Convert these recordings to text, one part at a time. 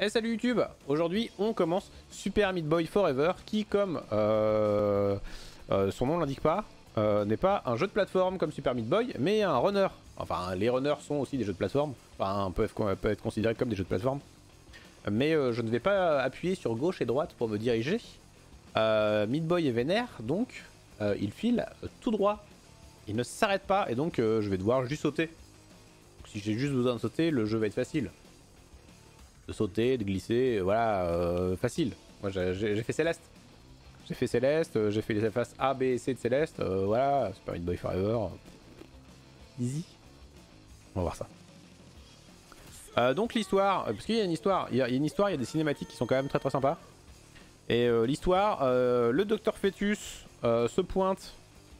Eh salut YouTube Aujourd'hui on commence Super Meat Boy Forever qui comme euh, euh, son nom l'indique pas, euh, n'est pas un jeu de plateforme comme Super Meat Boy mais un runner. Enfin les runners sont aussi des jeux de plateforme, enfin peuvent être considérés comme des jeux de plateforme. Mais je ne vais pas appuyer sur gauche et droite pour me diriger. Meat Boy est vénère donc il file tout droit. Il ne s'arrête pas et donc je vais devoir juste sauter. si j'ai juste besoin de sauter, le jeu va être facile de sauter, de glisser, voilà, euh, facile. Moi j'ai fait Céleste. J'ai fait Céleste, euh, j'ai fait les phases A, B et C de Céleste, euh, voilà, Super Meat Boy Forever. Easy. On va voir ça. donc l'histoire, parce qu'il y a une histoire, il y, a une histoire, il y des cinématiques qui sont quand même très très sympas. Et l'histoire, le Docteur Fetus se pointe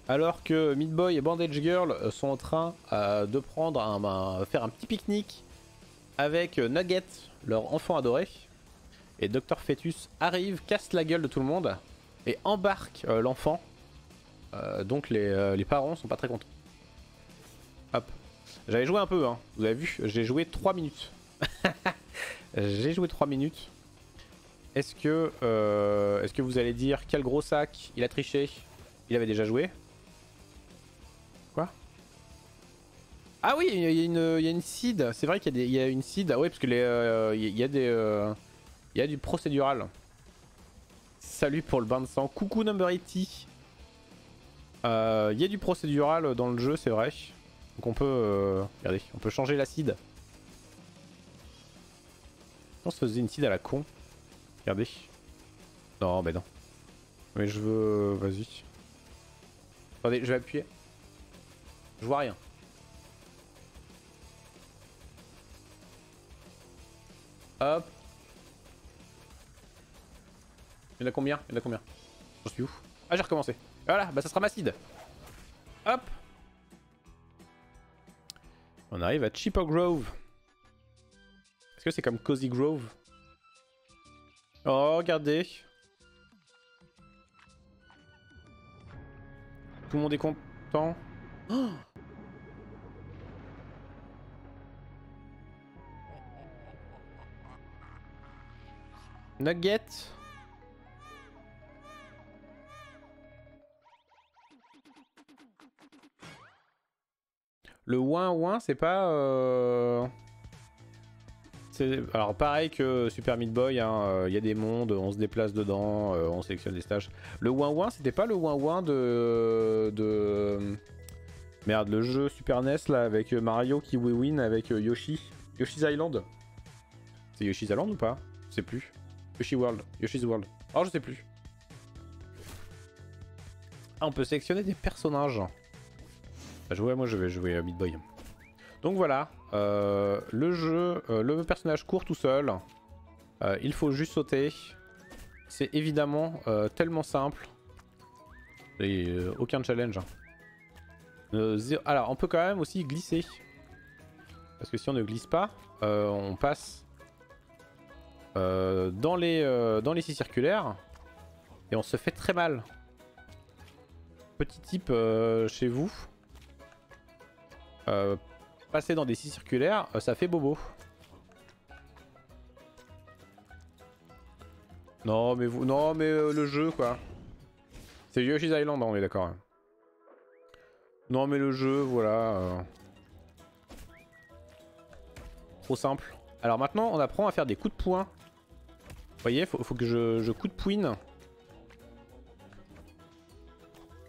alors que Meat Boy et Bandage Girl sont en train de prendre faire un petit pique-nique avec Nugget, leur enfant adoré. Et Dr Fetus arrive, casse la gueule de tout le monde et embarque euh, l'enfant. Euh, donc les, euh, les, parents sont pas très contents. Hop. J'avais joué un peu, hein. vous avez vu, j'ai joué 3 minutes. j'ai joué 3 minutes. Est-ce que, est-ce que vous allez dire quel gros sac il a triché Il avait déjà joué? Ah oui, il y, a une, y seed. C'est vrai qu'il y, a une seed. Ah oui, parce que les, euh, y a des, euh, il y a du procédural. Salut pour le bain de sang. Coucou number 80. Euh, il y a du procédural dans le jeu, c'est vrai. Donc on peut, regardez, on peut changer la seed. On se faisait une seed à la con. Regardez. Non, ben non. Mais je veux, vas-y. Attendez, je vais appuyer. Je vois rien. Hop. Il y en a combien? Il y en a combien? J'en suis où? Ah, j'ai recommencé. voilà, bah ça sera ma seed. Hop. On arrive à Cheaper Grove. Est-ce que c'est comme Cozy Grove? Oh, regardez. Tout le monde est content. Oh Nugget. Le ouin ouin, c'est pas... Euh... Alors pareil que Super Meat Boy, il hein, euh, y a des mondes, on se déplace dedans, euh, on sélectionne des stages. Le ouin ouin, c'était pas le ouin ouin de... de... Merde, le jeu Super NES là avec Mario qui win avec Yoshi. Yoshi's Island? C'est Yoshi's Island ou pas? Je sais plus. Yoshi World. Yoshi's World. Oh, je sais plus. Ah, on peut sélectionner des personnages. Bah, moi, je vais jouer à Meat Boy. Donc voilà, euh, le jeu, euh, le personnage court tout seul. Euh, il faut juste sauter. C'est évidemment tellement simple. Et aucun challenge. alors, on peut quand même aussi glisser. Parce que si on ne glisse pas, on passe euh, dans, les, euh, dans les circulaires. Et on se fait très mal. Petit type euh, chez vous. passer dans des scies circulaires, ça fait bobo. Non mais vous, non mais le jeu quoi. C'est Yoshi's Island, on est d'accord. Hein. Non mais le jeu, voilà. Trop simple. Alors maintenant, on apprend à faire des coups de poing vous voyez, faut, faut que je, je coup de pouine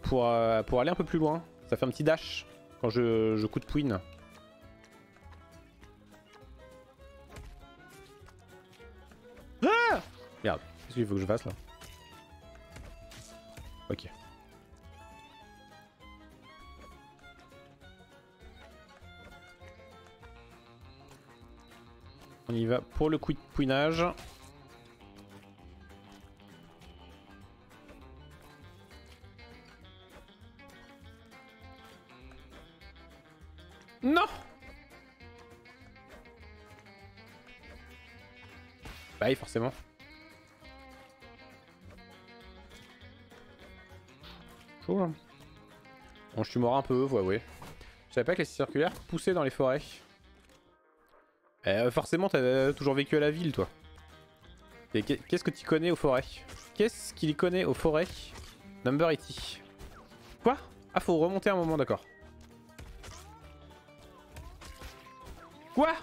pour, euh, pour aller un peu plus loin. Ça fait un petit dash quand je, je coup de pouine. Ah Merde, qu'est-ce qu'il faut que je fasse là Ok. On y va pour le de pouinage. Forcément. Bon, je suis mort un peu, ouais, ouais. Je savais pas que les circulaires poussaient dans les forêts. Euh, forcément, t'as toujours vécu à la ville, toi. Qu'est-ce que tu connais aux forêts? Qu'est-ce qu'il connaît aux forêts? Number 80. Quoi? Ah, faut remonter un moment, d'accord. Quoi?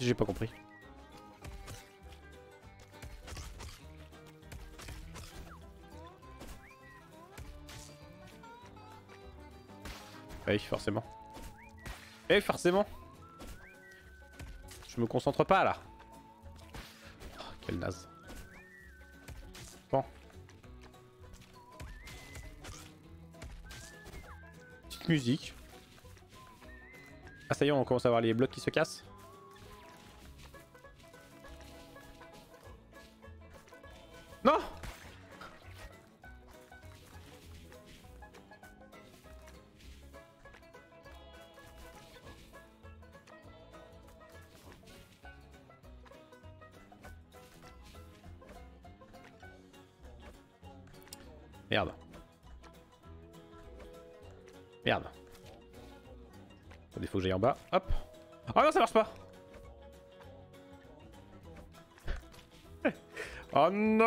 J'ai pas compris. Oui, forcément. Eh, forcément Je me concentre pas, là. Oh, quel naze. Bon. Petite musique. Ah, ça y est, on commence à voir les blocs qui se cassent.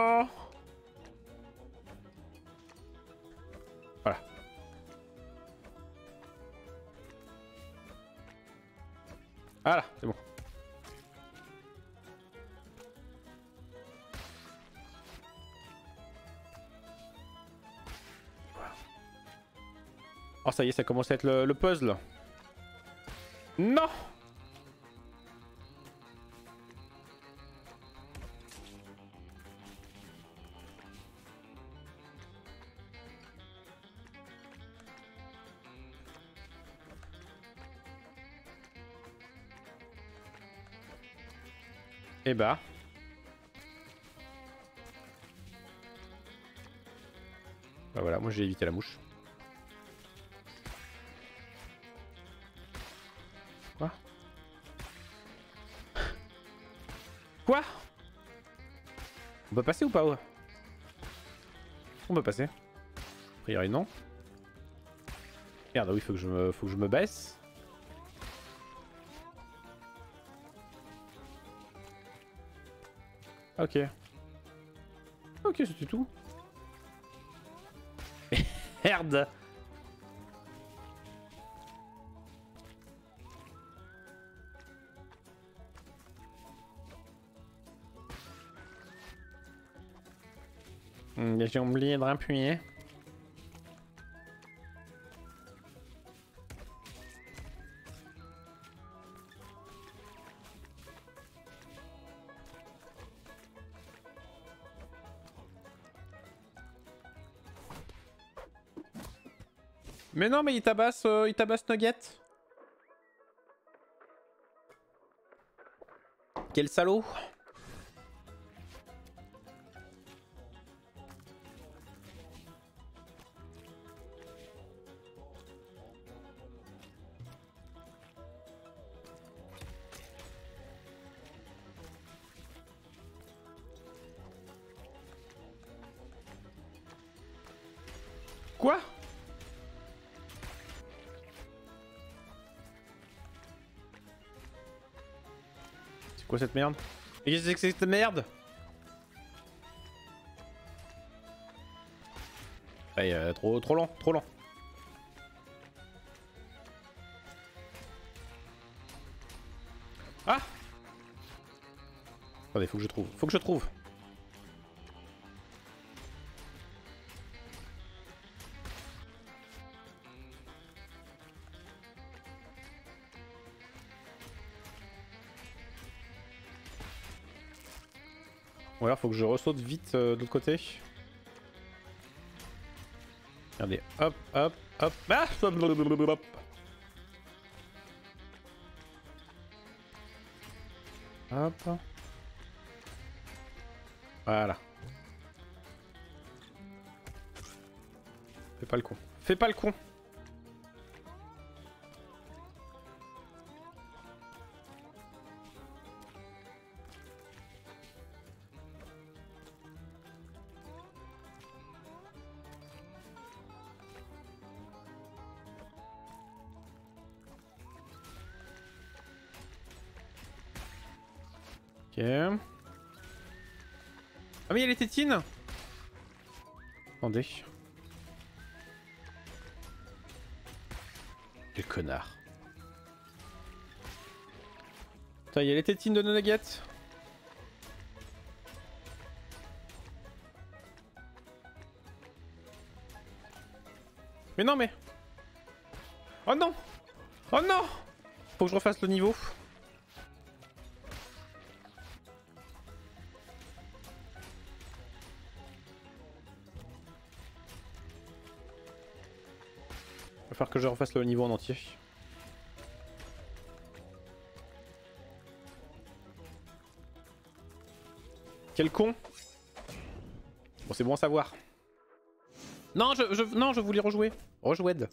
Voilà. Voilà, c'est bon. Oh ça y est, ça commence à être le puzzle. Bah. Voilà, moi j'ai évité la mouche. Quoi? Quoi? On peut passer ou pas On peut passer. A priori non. Merde, oui, faut que je me, faut que je me baisse. Ok. Ok, c'était tout. Merde Hmm, J'ai oublié de rappuyer. Mais non, mais il tabasse, euh, il tabasse Nugget. Quel salaud. Quoi? Cette merde Et qu'est-ce que c'est que cette merde Ouais, euh, trop, trop lent, trop lent. Ah Attendez, faut que je trouve, faut que je trouve. Faut que je ressaute vite euh, de l'autre côté. Regardez, hop, hop, hop. Ah hop, hop. Voilà. Fais pas le con. Fais pas le con. Tétines Attendez. Quel connard. Il y a les tétines de nos nuggets. Mais non mais... Oh non Oh non Faut que je refasse le niveau. Que je refasse le niveau en entier. Quel con Bon c'est bon à savoir. Non je, je, non, je voulais rejouer. Rejoued.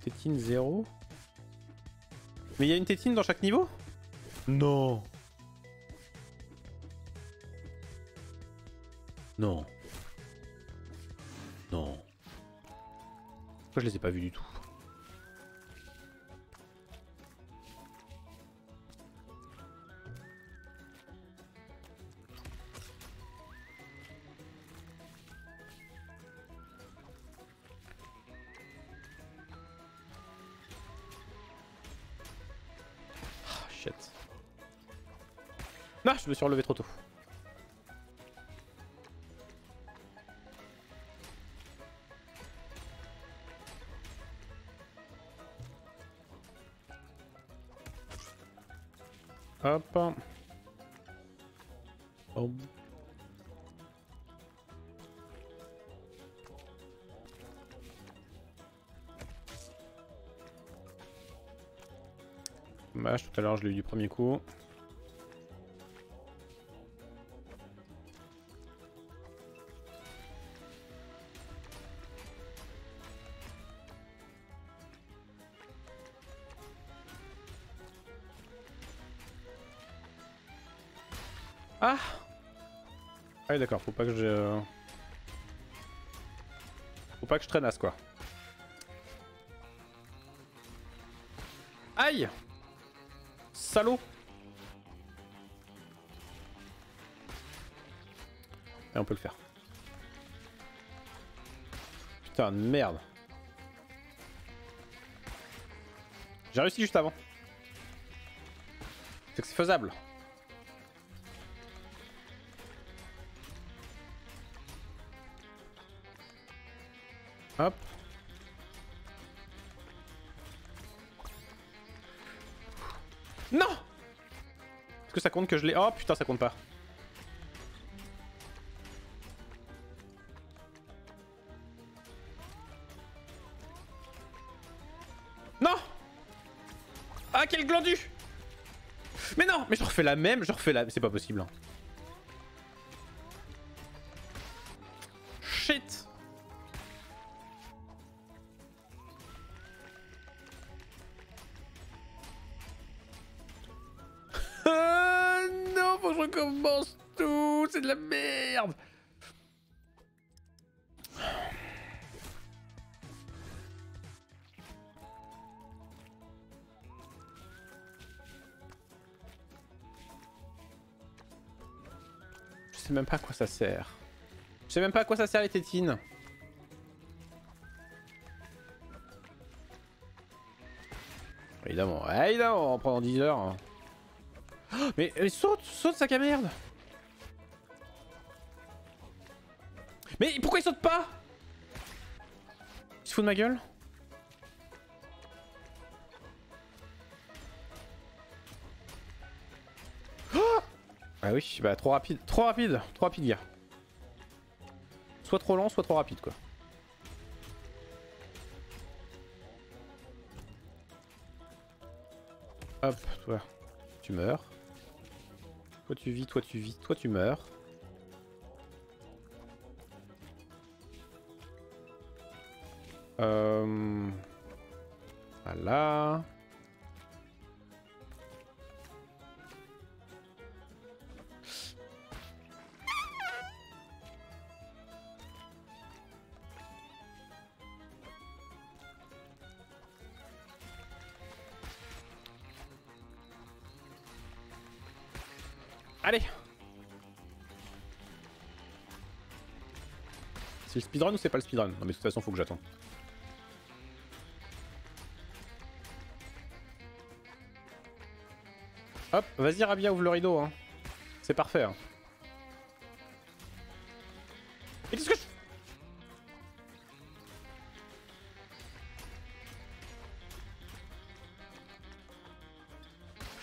Tétine 0. Mais il y a une tétine dans chaque niveau? Non. Non. Non. Pourquoi je les ai pas vus du tout Ah. Ah, je me suis relevé trop tôt. Tout à l'heure je l'ai eu du premier coup. Ah Ah d'accord, faut pas que je... Faut pas que je traînasse quoi. Aïe Salaud Et on peut le faire. Putain de merde. J'ai réussi juste avant. C'est que c'est faisable. Hop. Ça compte que je l'ai... Oh putain, ça compte pas. Non Ah, quel glandu Mais non Mais je refais la même, je refais la... C'est pas possible. hein. Ça sert. Je sais même pas à quoi ça sert les tétines. Évidemment, évidemment, en prenant 10 heures. hein. Mais, mais saute, saute sac à merde Mais pourquoi il saute pas? Il se fout de ma gueule? Oui, bah trop rapide, trop rapide, trop rapide gars. Soit trop lent, soit trop rapide quoi. Hop, toi, tu meurs. Toi tu vis, toi tu vis, toi tu meurs. Euh... Voilà. Speedrun ou c'est pas le speedrun? Non mais de toute façon faut que j'attende. Hop, vas-y Rabia, ouvre le rideau. Hein. C'est parfait. Hein. Et qu'est-ce que je...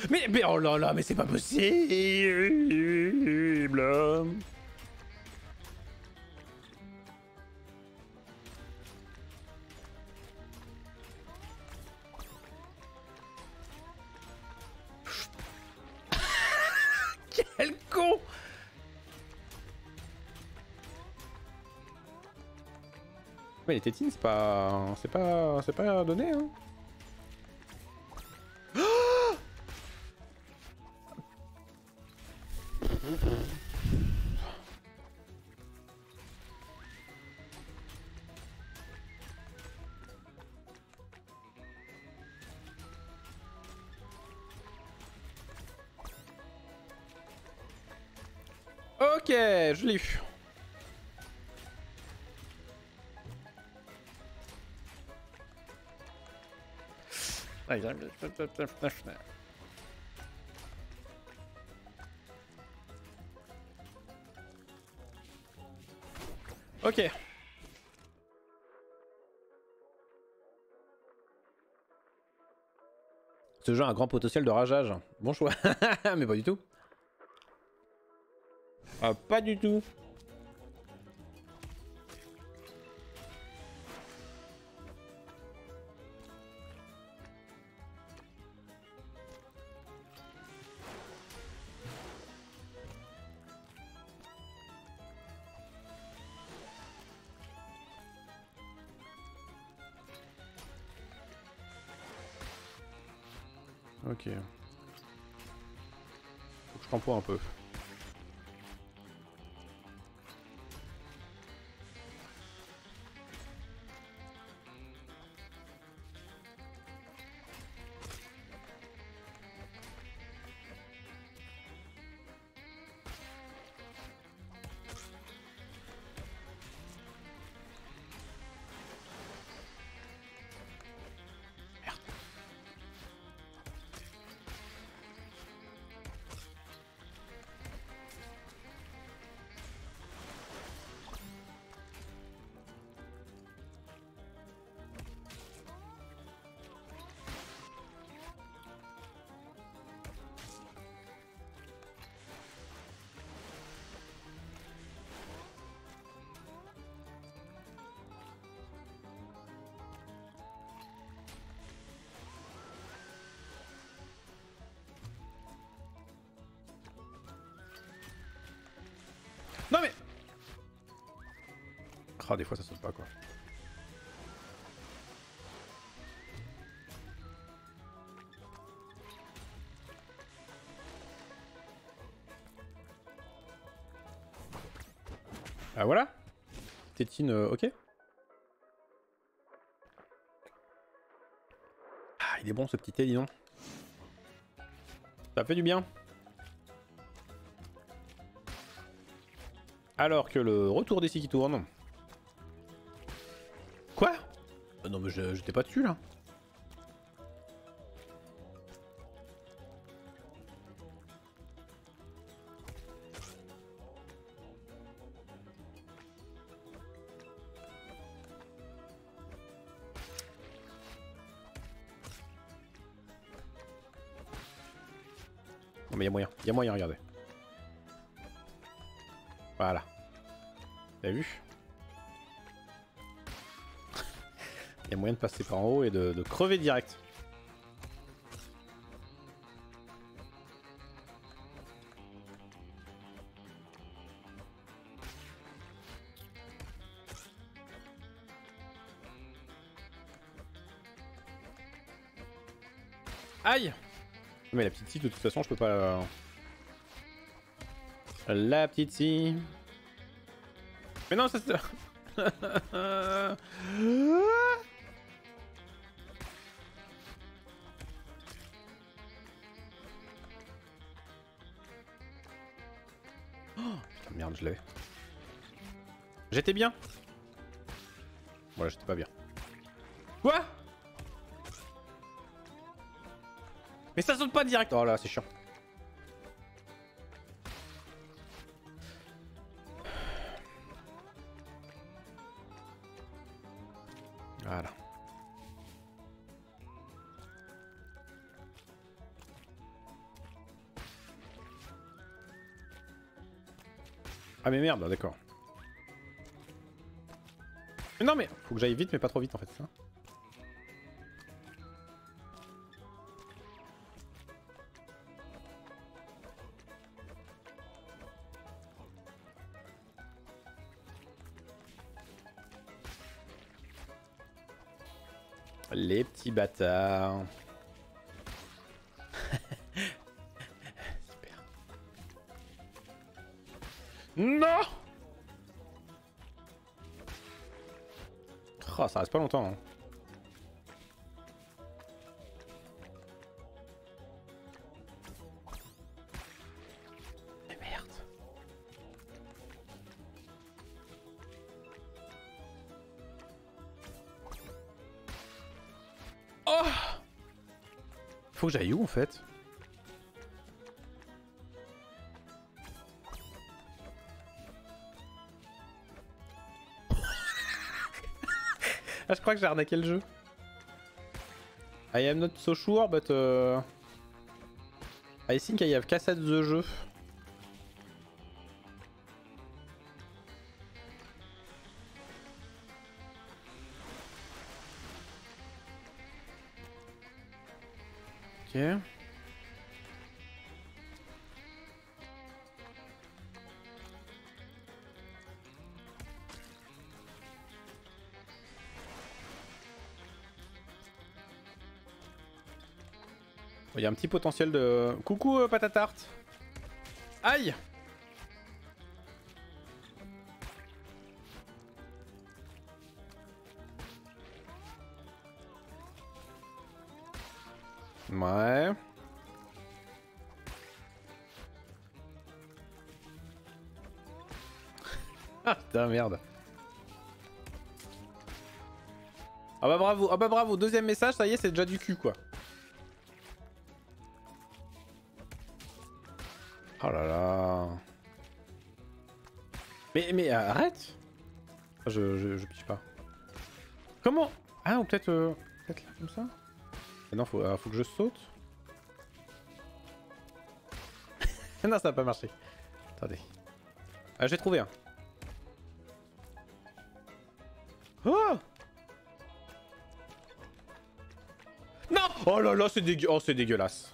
Mais, mais oh là là, mais c'est pas possible Mais les tétines, c'est pas... C'est pas... C'est pas donné, hein Ok. Ce jeu a un grand potentiel de rageage. Bon choix. Mais pas du tout. Ah, pas du tout. Campo un peu. Des fois ça saute pas quoi. Ah voilà Tétine, euh, ok. Ah il est bon ce petit thé. Ça fait du bien. Alors que le retour des qui tourne. Mais j'étais pas dessus là. Non mais y'a moyen, y'a moyen, regardez. Voilà. T'as vu? Y a moyen de passer par en haut et de, crever direct. Aïe Mais la petite scie, de toute façon, je peux pas... La petite scie. Mais non, ça se... J'étais bien Voilà, j'étais pas bien. Quoi? Mais ça saute pas direct Oh là, c'est chiant. Voilà. Ah mais merde, d'accord. Faut que j'aille vite mais pas trop vite en fait ça. Les petits bâtards. Super. Non Oh, ça reste pas longtemps. Hein. Mais merde. Oh Faut que j'aille où en fait? Ah, je crois que j'ai arnaqué le jeu. I am not so sure, but uh, I think I have cassette the jeu. Ok. Y a un petit potentiel de... Coucou euh, patatarte Aïe Ouais. ah putain merde. Ah bah bravo, ah bah bravo, deuxième message, ça y est, c'est déjà du cul quoi. Arrête Je, je, je piche pas. Comment? Ah, ou peut-être euh, peut là, comme ça Non, faut, euh, faut que je saute. non, ça va pas marcher. Attendez. Ah, j'ai trouvé un. Oh Non Oh là là, c'est dégueu... oh, dégueulasse.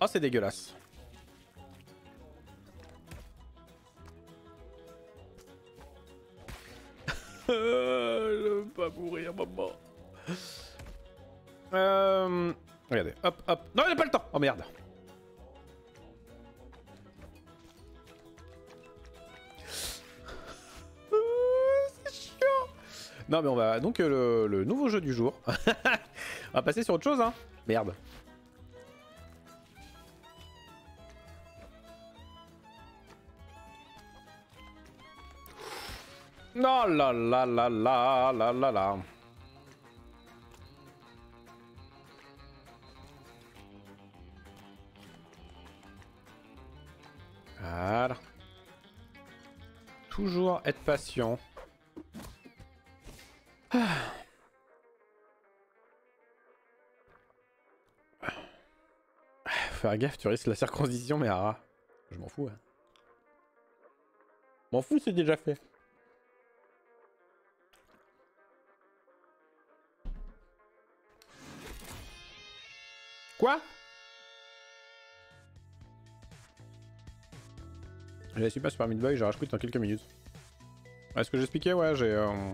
Oh, c'est dégueulasse. Hop, hop. Non, il pas le temps Oh merde. C'est chiant Non, mais on va... Donc, euh, le, le nouveau jeu du jour. on va passer sur autre chose, hein. Merde. Non, la la la la la la la. Voilà. Toujours être patient. Ah. Faire gaffe, tu risques la circoncision, mais ah, je m'en fous. Hein. M'en fous, c'est déjà fait. Quoi? Je suis pas Super Meat Boy, j'ai rage dans quelques minutes. Est-ce que j'expliquais? Ouais, j'ai... Euh,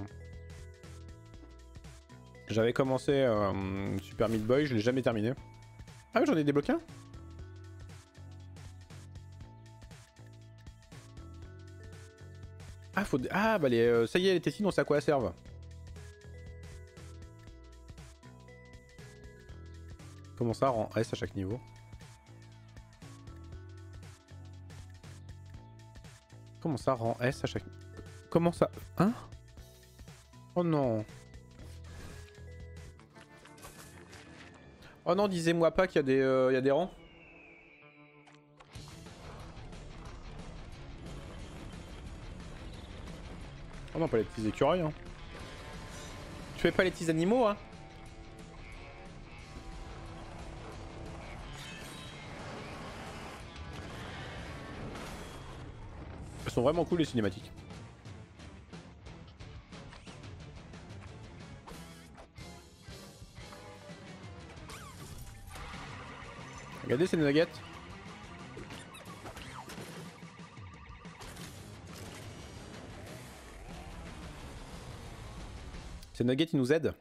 j'avais commencé euh, Super Meat Boy, je l'ai jamais terminé. Ah oui, j'en ai débloqué un? Ah, faut... ah bah les, euh, ça y est, les testines, on sait à quoi elles servent. Comment ça rend S à chaque niveau? Comment ça rend S à chaque... Comment ça... Hein Oh non Oh non, disez-moi pas qu'il y, a des, euh, y a des rangs. Oh non, pas les petits écureuils. Hein. Tu fais pas les petits animaux, hein? Vraiment cool les cinématiques. Regardez ces nuggets. Ces nuggets ils nous aident.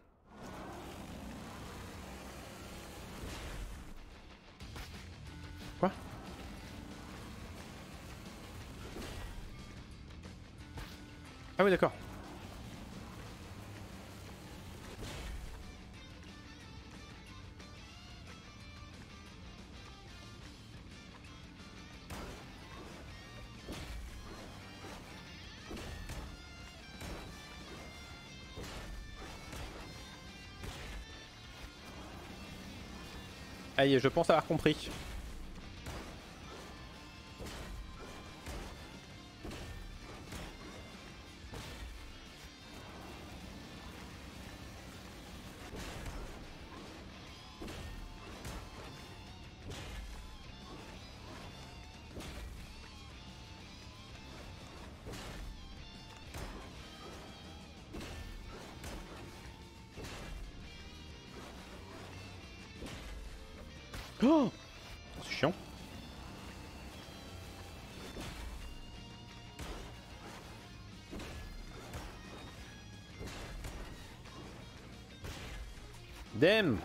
D'accord. Aïe, je pense avoir compris. Damn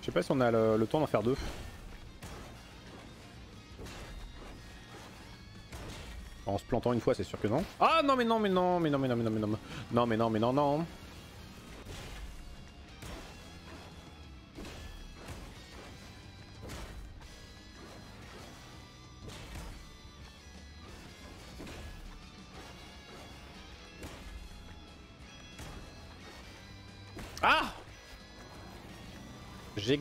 Je sais pas si on a le, temps d'en faire deux. En se plantant une fois, c'est sûr que non. Ah non mais non mais non mais non mais non mais non mais non non mais non mais non J'ai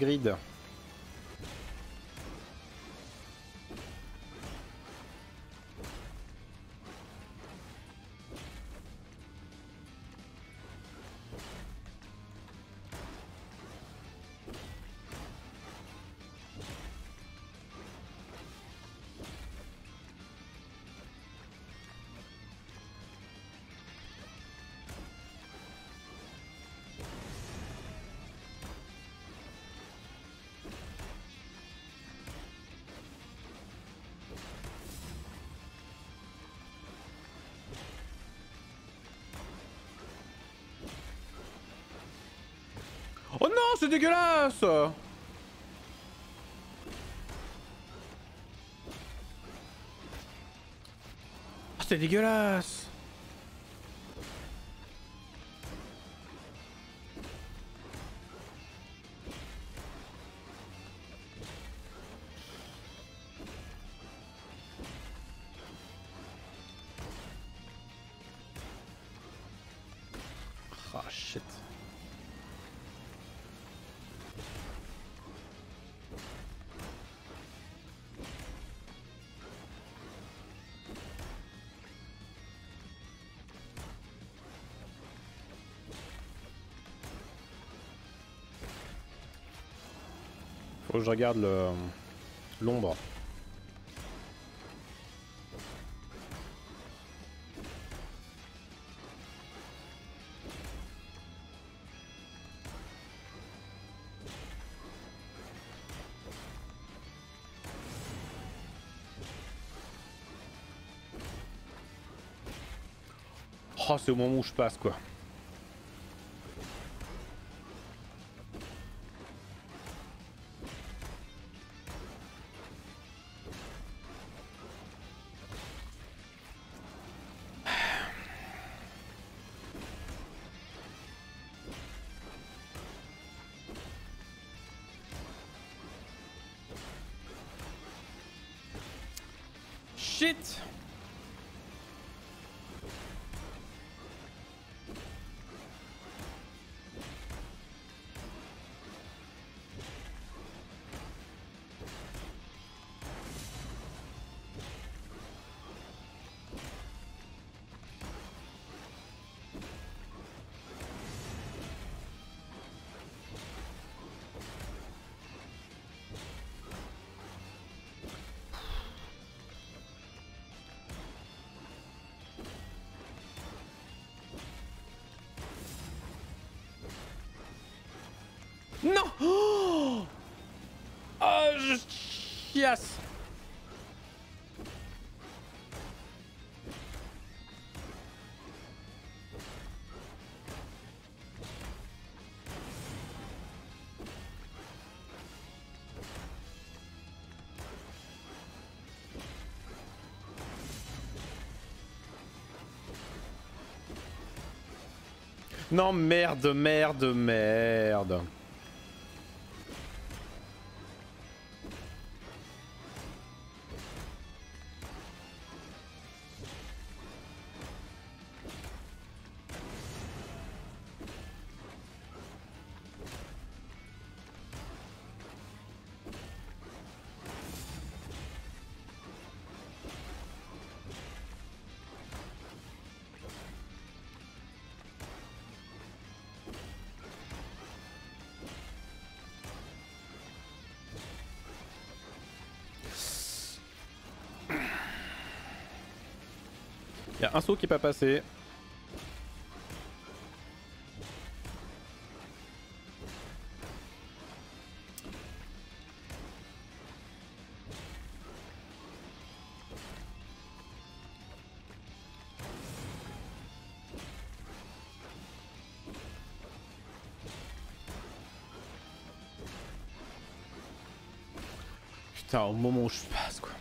grid. Oh c'est dégueulasse Ah, dégueulasse Ah shit. Faut je regarde le l'ombre. Oh, c'est au moment où je passe quoi. Non, merde, merde, merde. Il y a un saut qui est pas passé. Putain, au moment où je passe quoi.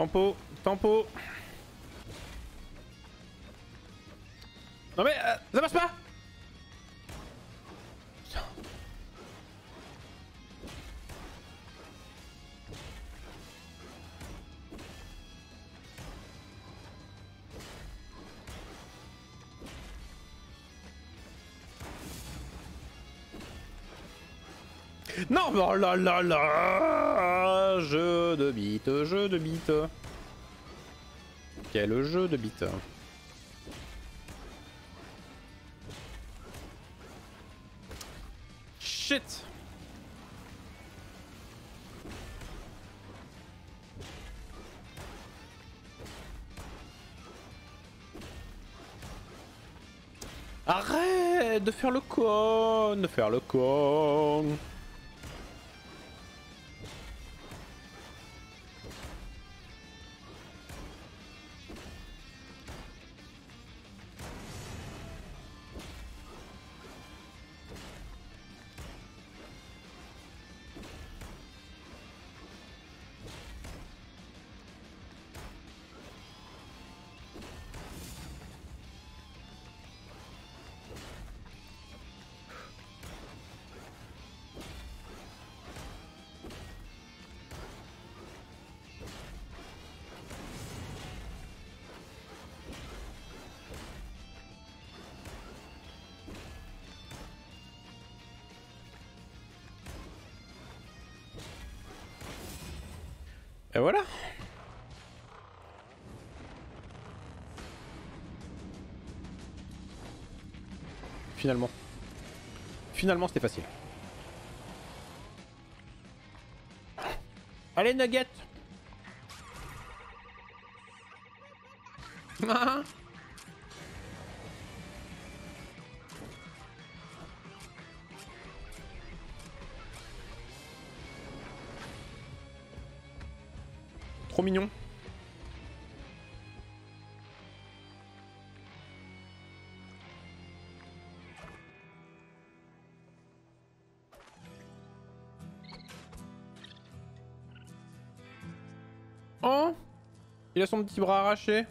Tempo, tempo. Non mais, euh, ça marche pas. Non, oh là là là Jeu de bite, jeu de bite. Quel jeu de bite. Shit Arrête de faire le con, de faire le con. Et voilà Finalement. Finalement, c'était facile. Allez, Nugget Oh Il a son petit bras arraché.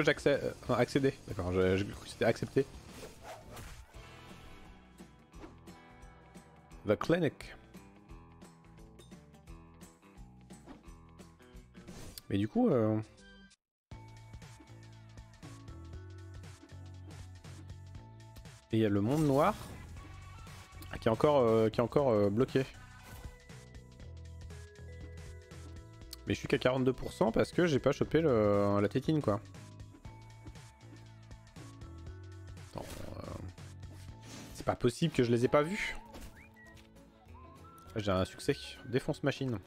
Que j'accède... Euh, accéder. D'accord, j'ai cru c'était accepté. The Clinic. Mais du coup... Euh... Et il y a le monde noir qui est encore, euh, qui est encore bloqué. Mais je suis qu'à 42% parce que j'ai pas chopé la tétine quoi. Pas possible que je les ai pas vus. J'ai un succès. Défonce machine.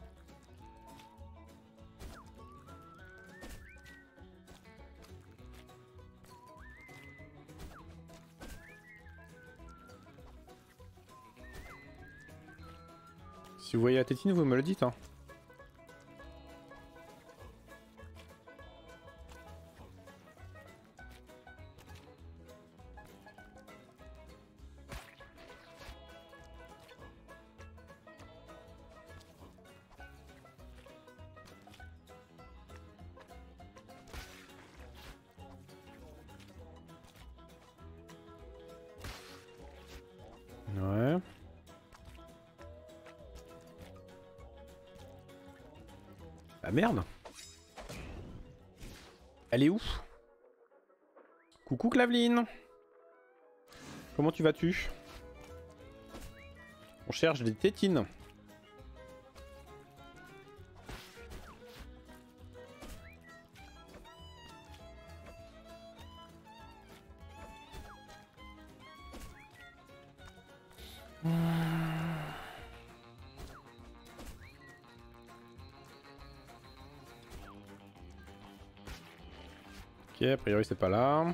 Si vous voyez la tétine, vous me le dites. Hein. Claveline Comment tu vas-tu? On cherche des tétines. Ok, a priori c'est pas là.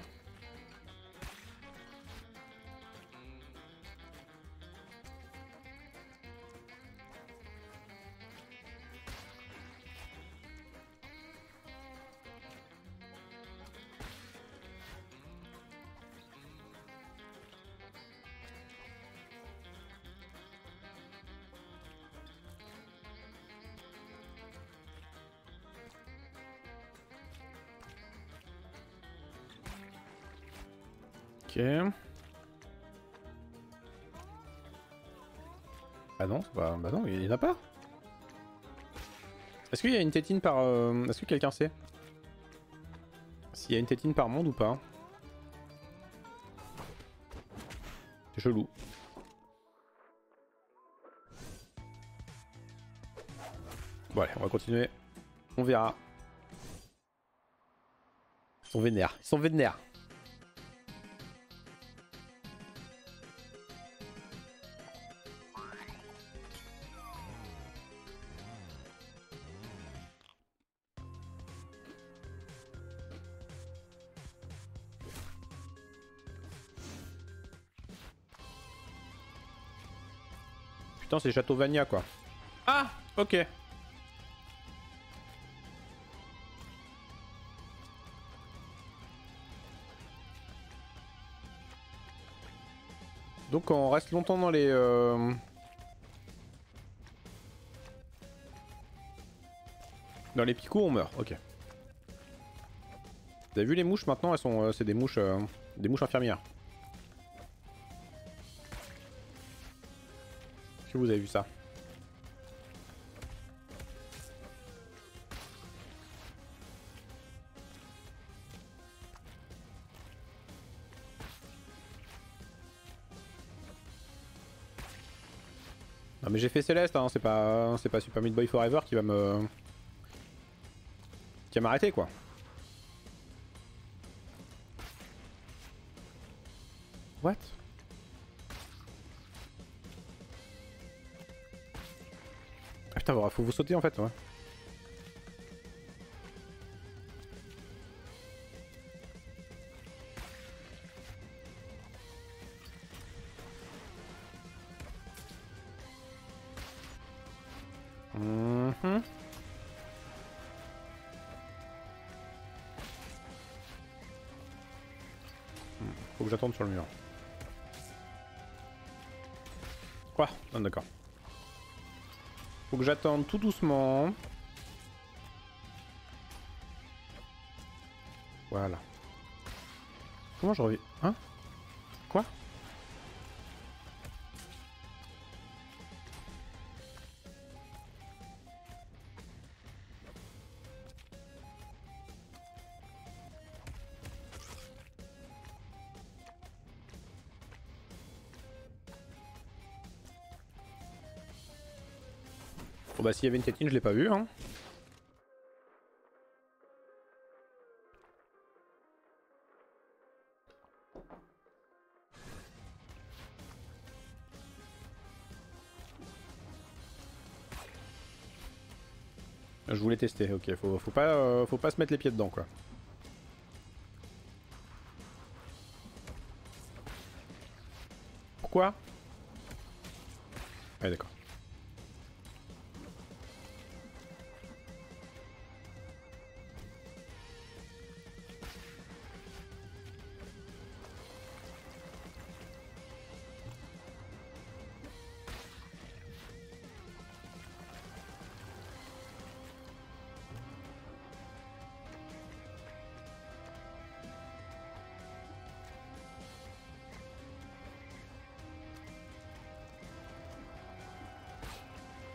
Bah, bah non, il y en a pas. Est-ce qu'il y a une tétine par... Euh, est-ce que quelqu'un sait? S'il y a une tétine par monde ou pas? C'est chelou. Bon allez, on va continuer. On verra. Ils sont vénères. Ils sont vénères. C'est Château Vania, quoi. Ah Ok. Donc on reste longtemps dans les... Euh... Dans les picots, on meurt. Ok. Vous avez vu les mouches maintenant? Elles sont, euh, c'est des mouches, euh, des mouches infirmières. Vous avez vu ça Non mais j'ai fait Céleste, hein, c'est pas, c'est pas Super Meat Boy Forever qui va me, qui va m'arrêter quoi. What? Faut vous sauter en fait, ouais. Mhm. Faut que j'attende sur le mur. Quoi? Ah d'accord. Que j'attende tout doucement. Voilà. Comment je reviens Hein? Bon bah s'il y avait une tétine, je l'ai pas vue. Hein. Je voulais tester, ok, faut, pas, euh, faut pas se mettre les pieds dedans quoi. Pourquoi? Ouais d'accord.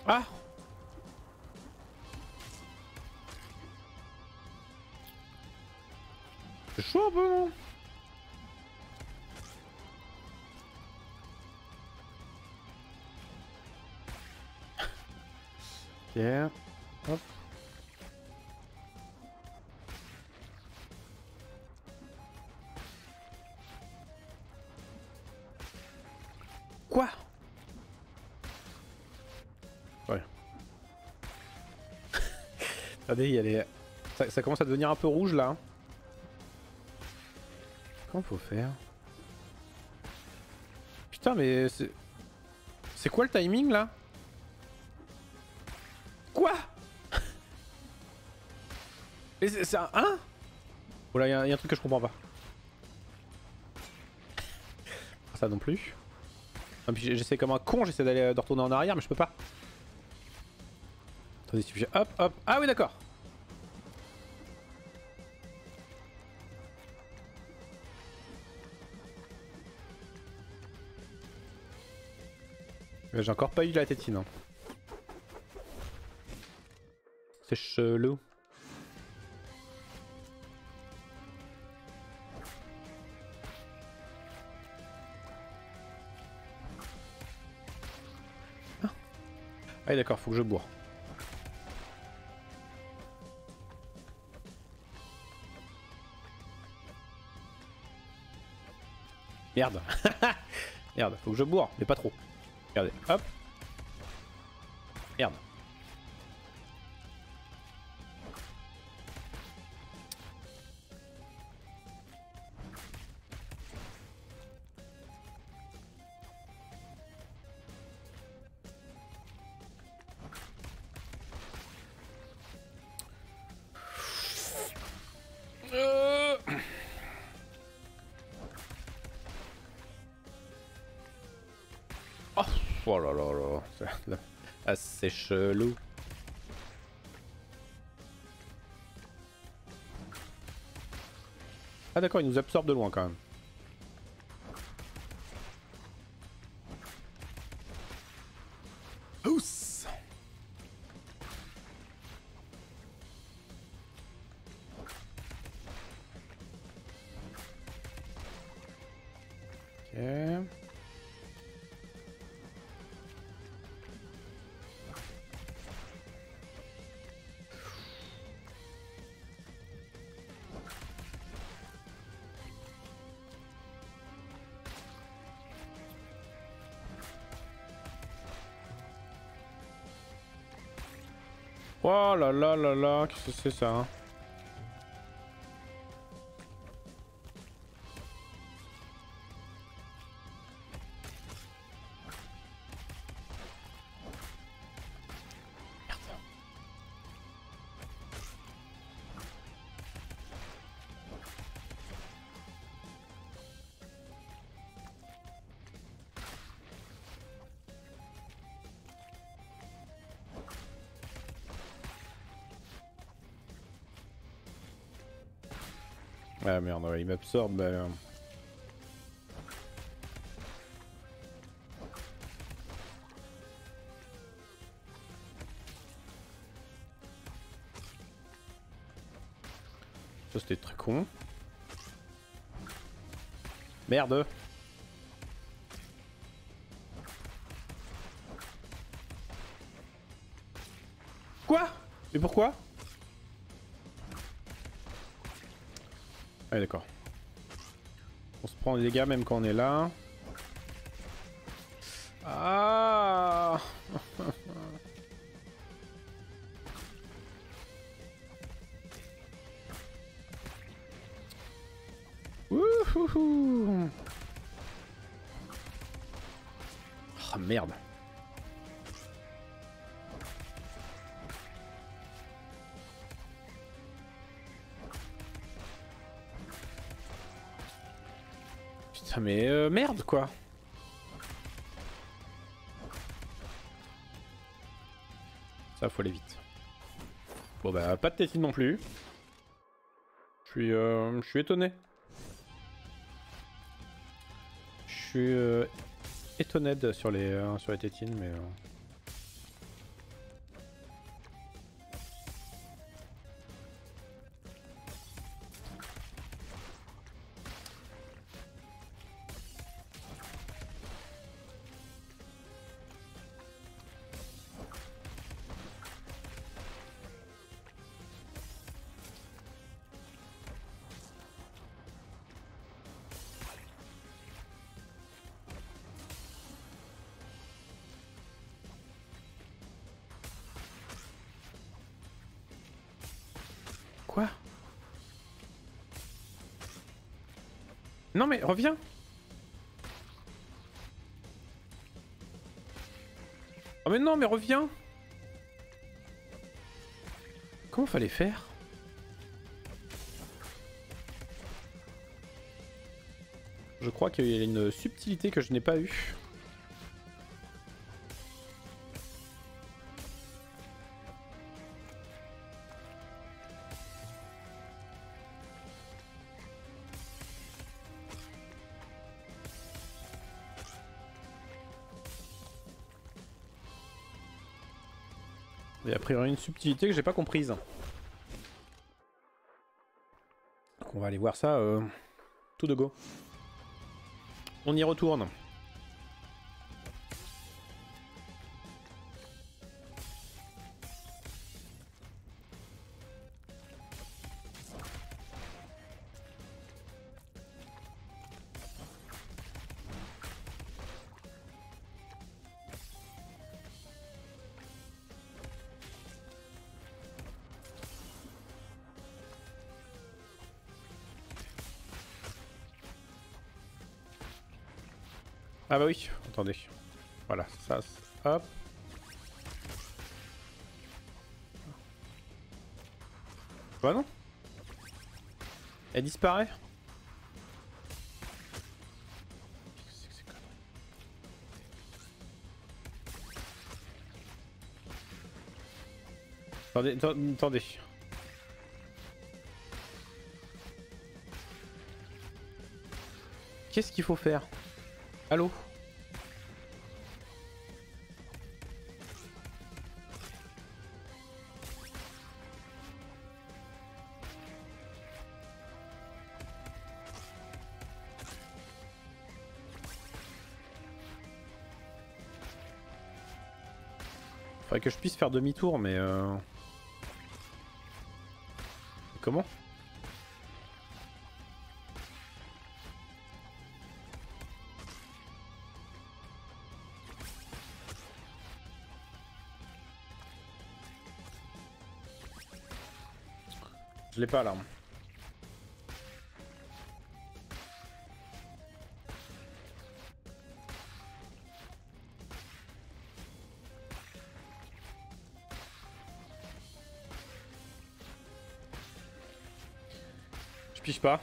Ah C'est chaud un peu non Ok. Y a les... ça, commence à devenir un peu rouge là. hein. Comment faut faire? Putain mais c'est... C'est quoi le timing là? Quoi? Mais c'est un... Hein Oh là, il y, a un truc que je comprends pas. Ça non plus. J'essaie comme un con, j'essaie d'aller de retourner en arrière, mais je peux pas. Attendez, si hop, hop. Ah oui, d'accord. J'ai encore pas eu la tétine. hein. C'est chelou. Ah oui d'accord, faut que je bourre. Merde. Merde, faut que je bourre, mais pas trop. Regardez, hop. Merde. Assez chelou. Ah d'accord, il nous absorbe de loin quand même. Là là là là, qu'est-ce que c'est ça hein? Ah merde, ouais, il m'absorbe. bah, Ça c'était très con. Merde. Quoi? Mais pourquoi? Ah d'accord. On se prend des dégâts même quand on est là. Quoi. Ça faut aller vite. Bon bah pas de tétine non plus. Je suis, euh, je suis étonné. Je suis euh, étonné sur les, euh, sur les tétines mais... Non mais reviens. Oh mais non mais reviens. Comment fallait faire? Je crois qu'il y a une subtilité que je n'ai pas eue. Une subtilité que j'ai pas comprise. Donc on va aller voir ça euh, tout de go. On y retourne. Oui, attendez. Voilà, ça, hop. Bah non. Elle disparaît. Attendez, atten- attendez. Qu'est-ce qu'il faut faire? Allô? Que je puisse faire demi-tour, mais euh... Comment? Je l'ai pas là. Pas.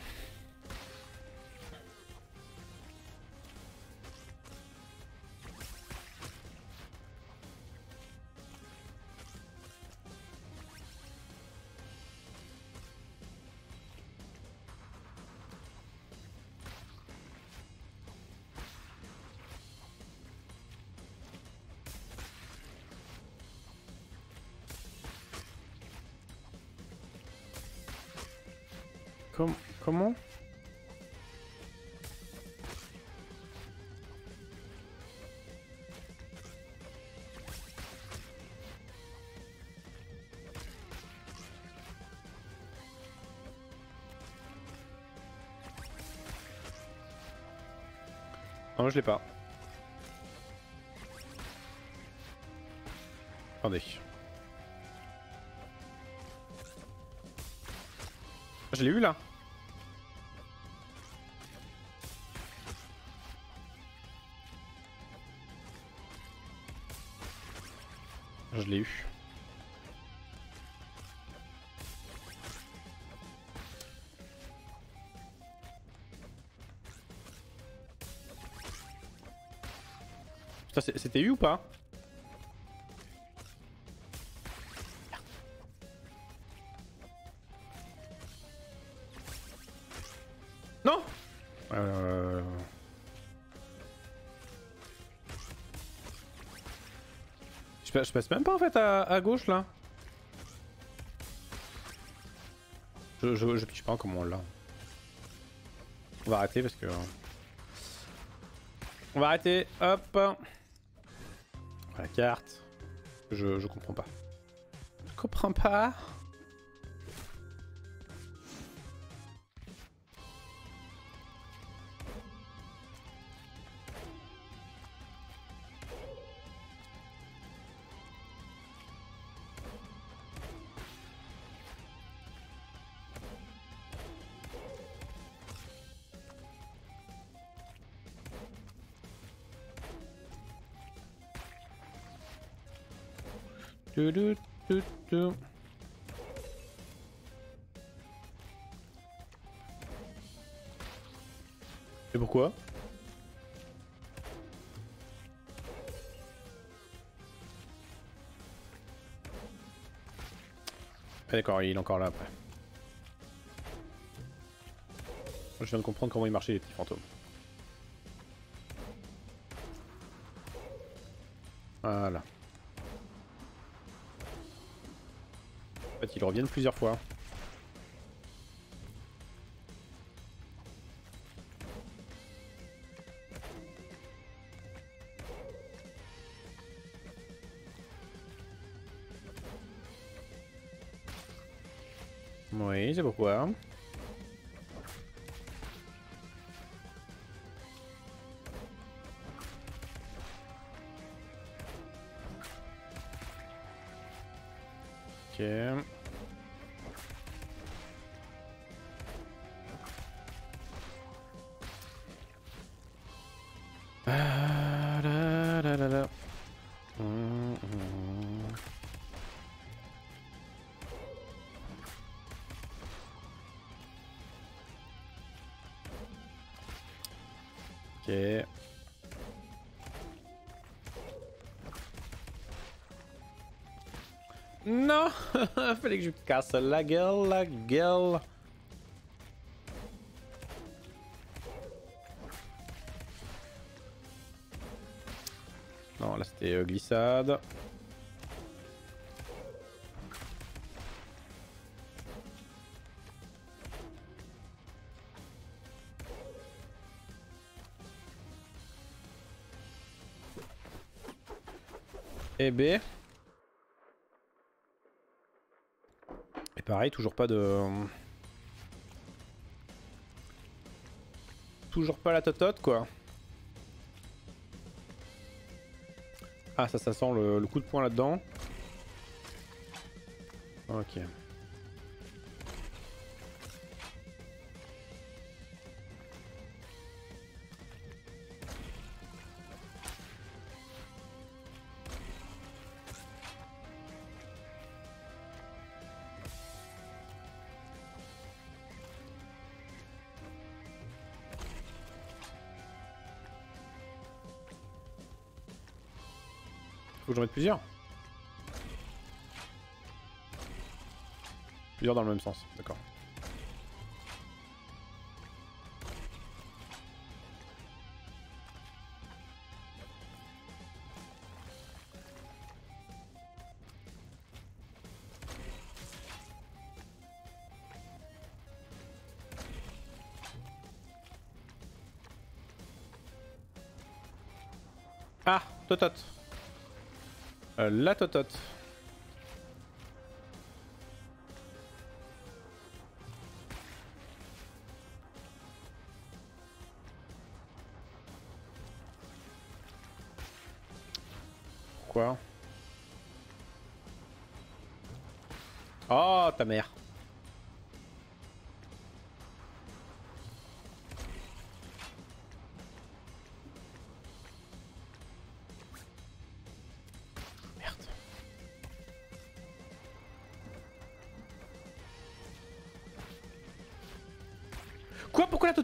Comment Non, je l'ai pas. Attendez. Je l'ai eu là C'était eu ou pas Non euh... je, passe, même pas en fait à, à gauche là. Je, je, piche pas comment on l'a. On va arrêter parce que... On va arrêter, hop. Je, comprends pas. Je comprends pas. Et pourquoi ah, D'accord, il est encore là après. Je viens de comprendre comment il marchait les petits fantômes. Voilà. Fait, ils reviennent plusieurs fois. Oui, c'est pourquoi. Non Fallait que je casse la gueule, la gueule. Non, là c'était euh, glissade. Et pareil, toujours pas de... Toujours pas la totote quoi. Ah ça, ça sent le, le coup de poing là-dedans. Ok. Faut que j'en mette plusieurs Plusieurs dans le même sens, d'accord. Ah, Totot. Euh, la Totote. Quoi? Oh, ta mère.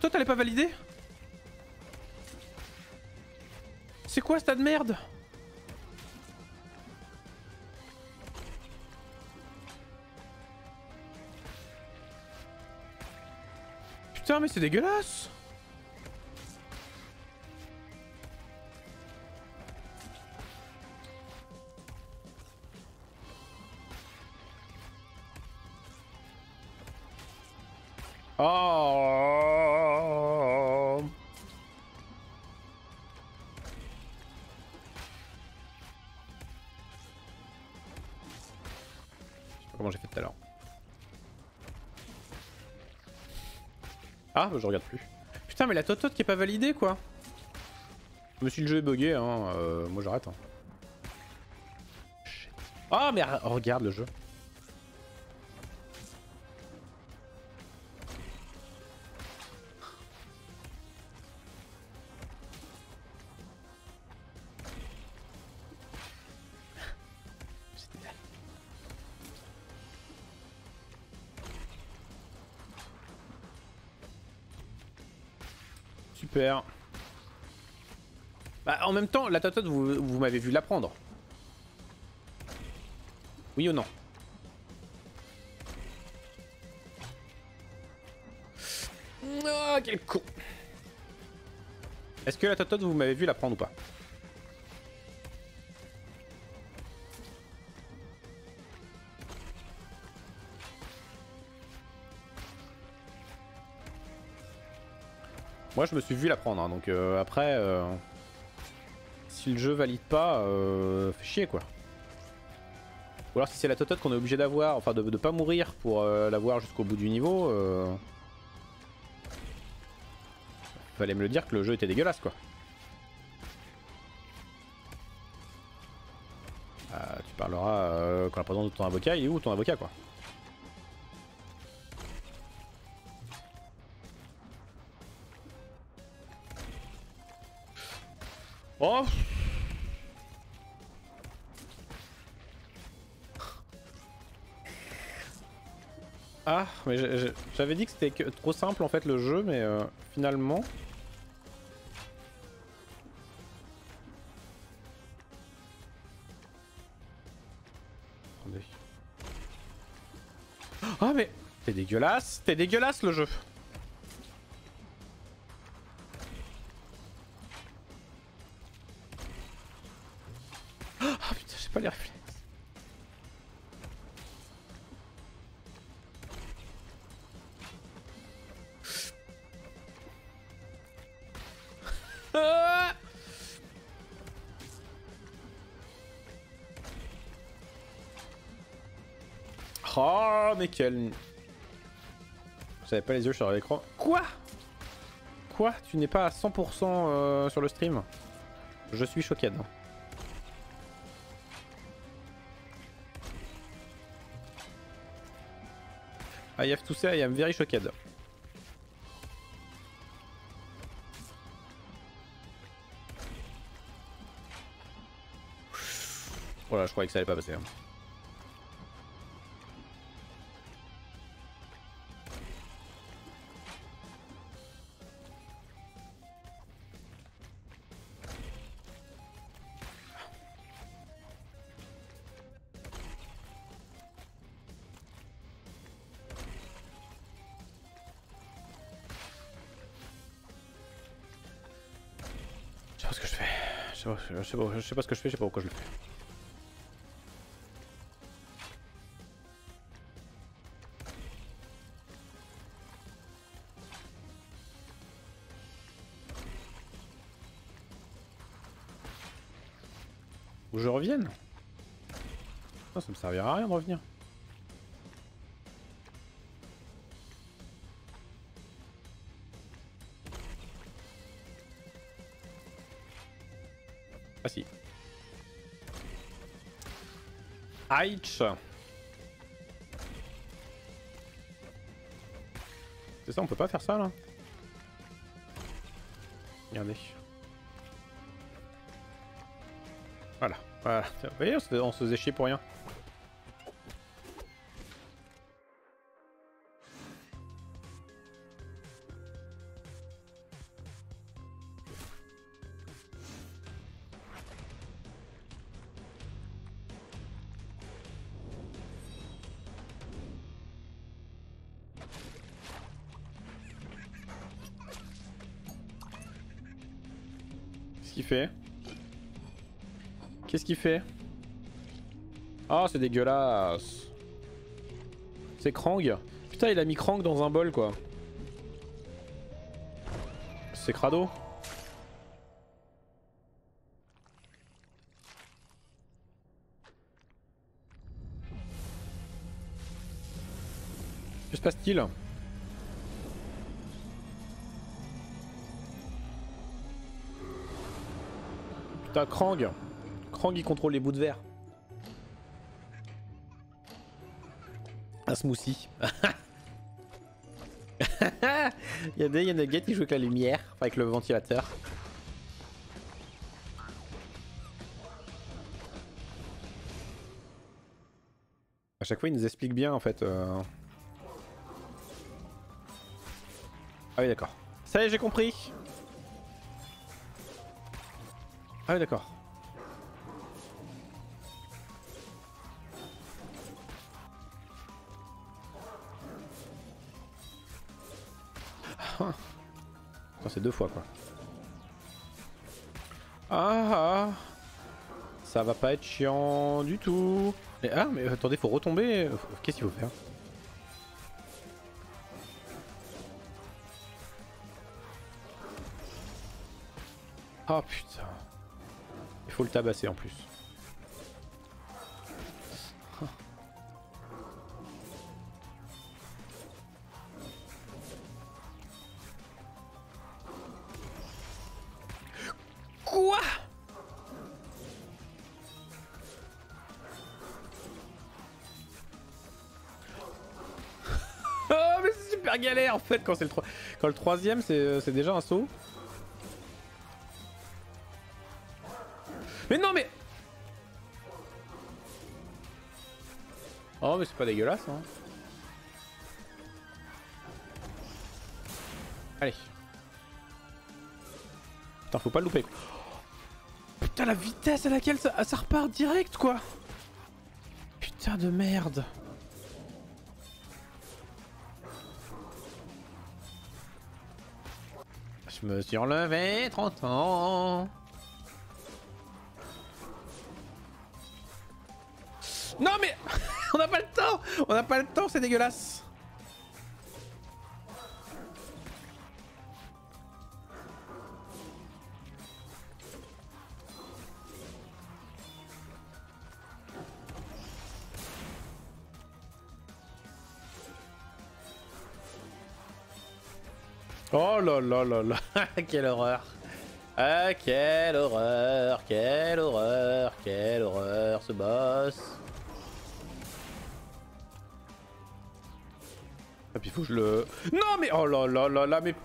Elle est pas validée C'est quoi ce tas de merde Putain mais c'est dégueulasse Ah, je regarde plus. Putain, mais la totote qui est pas validée, quoi. Mais si le jeu est bugué, hein, euh, moi j'arrête. Hein. Ah, mais regarde le jeu. En même temps, la totote, vous, m'avez vu la prendre. Oui ou non? Oh, quel con. Est-ce que la totote, vous m'avez vu la prendre ou pas? Moi, je me suis vu la prendre, hein, donc euh, après, euh, si le jeu valide pas, euh, fait chier quoi. Ou alors si c'est la totote qu'on est obligé d'avoir, enfin de, pas mourir pour l'avoir jusqu'au bout du niveau, fallait me le dire que le jeu était dégueulasse quoi. tu parleras quand la présence de ton avocat, il est où ton avocat quoi? Oh Ah, mais j'avais dit que c'était trop simple en fait le jeu, mais euh, finalement... Attendez. Ah mais... T'es dégueulasse T'es dégueulasse le jeu Oh, mais quel... J'avais pas les yeux sur l'écran. Quoi? Quoi? Tu n'es pas à 100% euh, sur le stream? Je suis choqué. I have to say I am very shocked. Voilà, je croyais que ça allait pas passer. Hein. Je sais, pas, ce que je fais, je sais pas pourquoi je le fais. Où je revienne? Ça, ça me servira à rien de revenir. C'est ça, on peut pas faire ça là? Regardez. Voilà, voilà. Vous voyez, on se faisait chier pour rien. Qu'il fait Oh, c'est dégueulasse. C'est Krang. Putain, il a mis Krang dans un bol, quoi. C'est crado. Que se passe-t-il? Putain, Krang. Krang, il contrôle les bouts de verre. Un smoothie. il y a des Yanagets qui jouent avec la lumière, enfin avec le ventilateur. À chaque fois, il nous explique bien en fait. euh. Ah oui, d'accord. Ça y est, j'ai compris. Ah oui, d'accord. Deux fois quoi. Ah, ah Ça va pas être chiant du tout. Mais, ah mais attendez, faut retomber. Qu'est-ce qu'il faut faire? Oh putain. Il faut le tabasser en plus. Fait quand c'est le le troisième c'est c'est déjà un saut. Mais non mais Oh mais c'est pas dégueulasse hein. Allez. Putain faut pas le louper. Putain la vitesse à laquelle ça repart direct quoi. Putain de merde. Me suis relevé 30 ans. Non mais on n'a pas le temps On n'a pas le temps, c'est dégueulasse là là là là Quelle horreur Ah quelle horreur Quelle horreur Quelle horreur ce boss Et puis faut que je le... Non mais oh là là là là mais...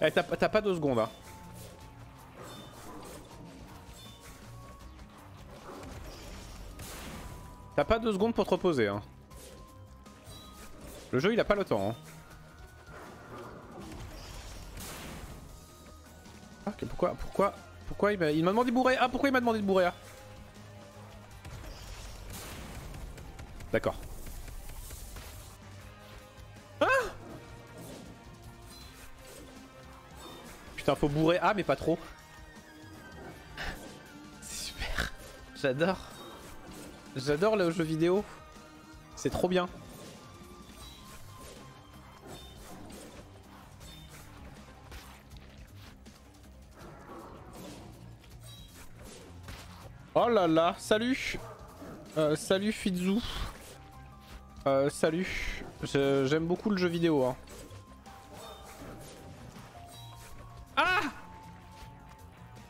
Eh, T'as t'as pas deux secondes hein. T'as pas deux secondes pour te reposer hein. Le jeu il a pas le temps hein. Pourquoi, pourquoi, pourquoi il m'a il m'a demandé de bourrer Ah, pourquoi il m'a demandé de bourrer ah D'accord. Ah Putain, faut bourrer Ah, mais pas trop. C'est super. J'adore. J'adore le jeu vidéo. C'est trop bien. Là là, salut Euh, Salut Fitzu euh, Salut J'aime beaucoup le jeu vidéo. Hein. Ah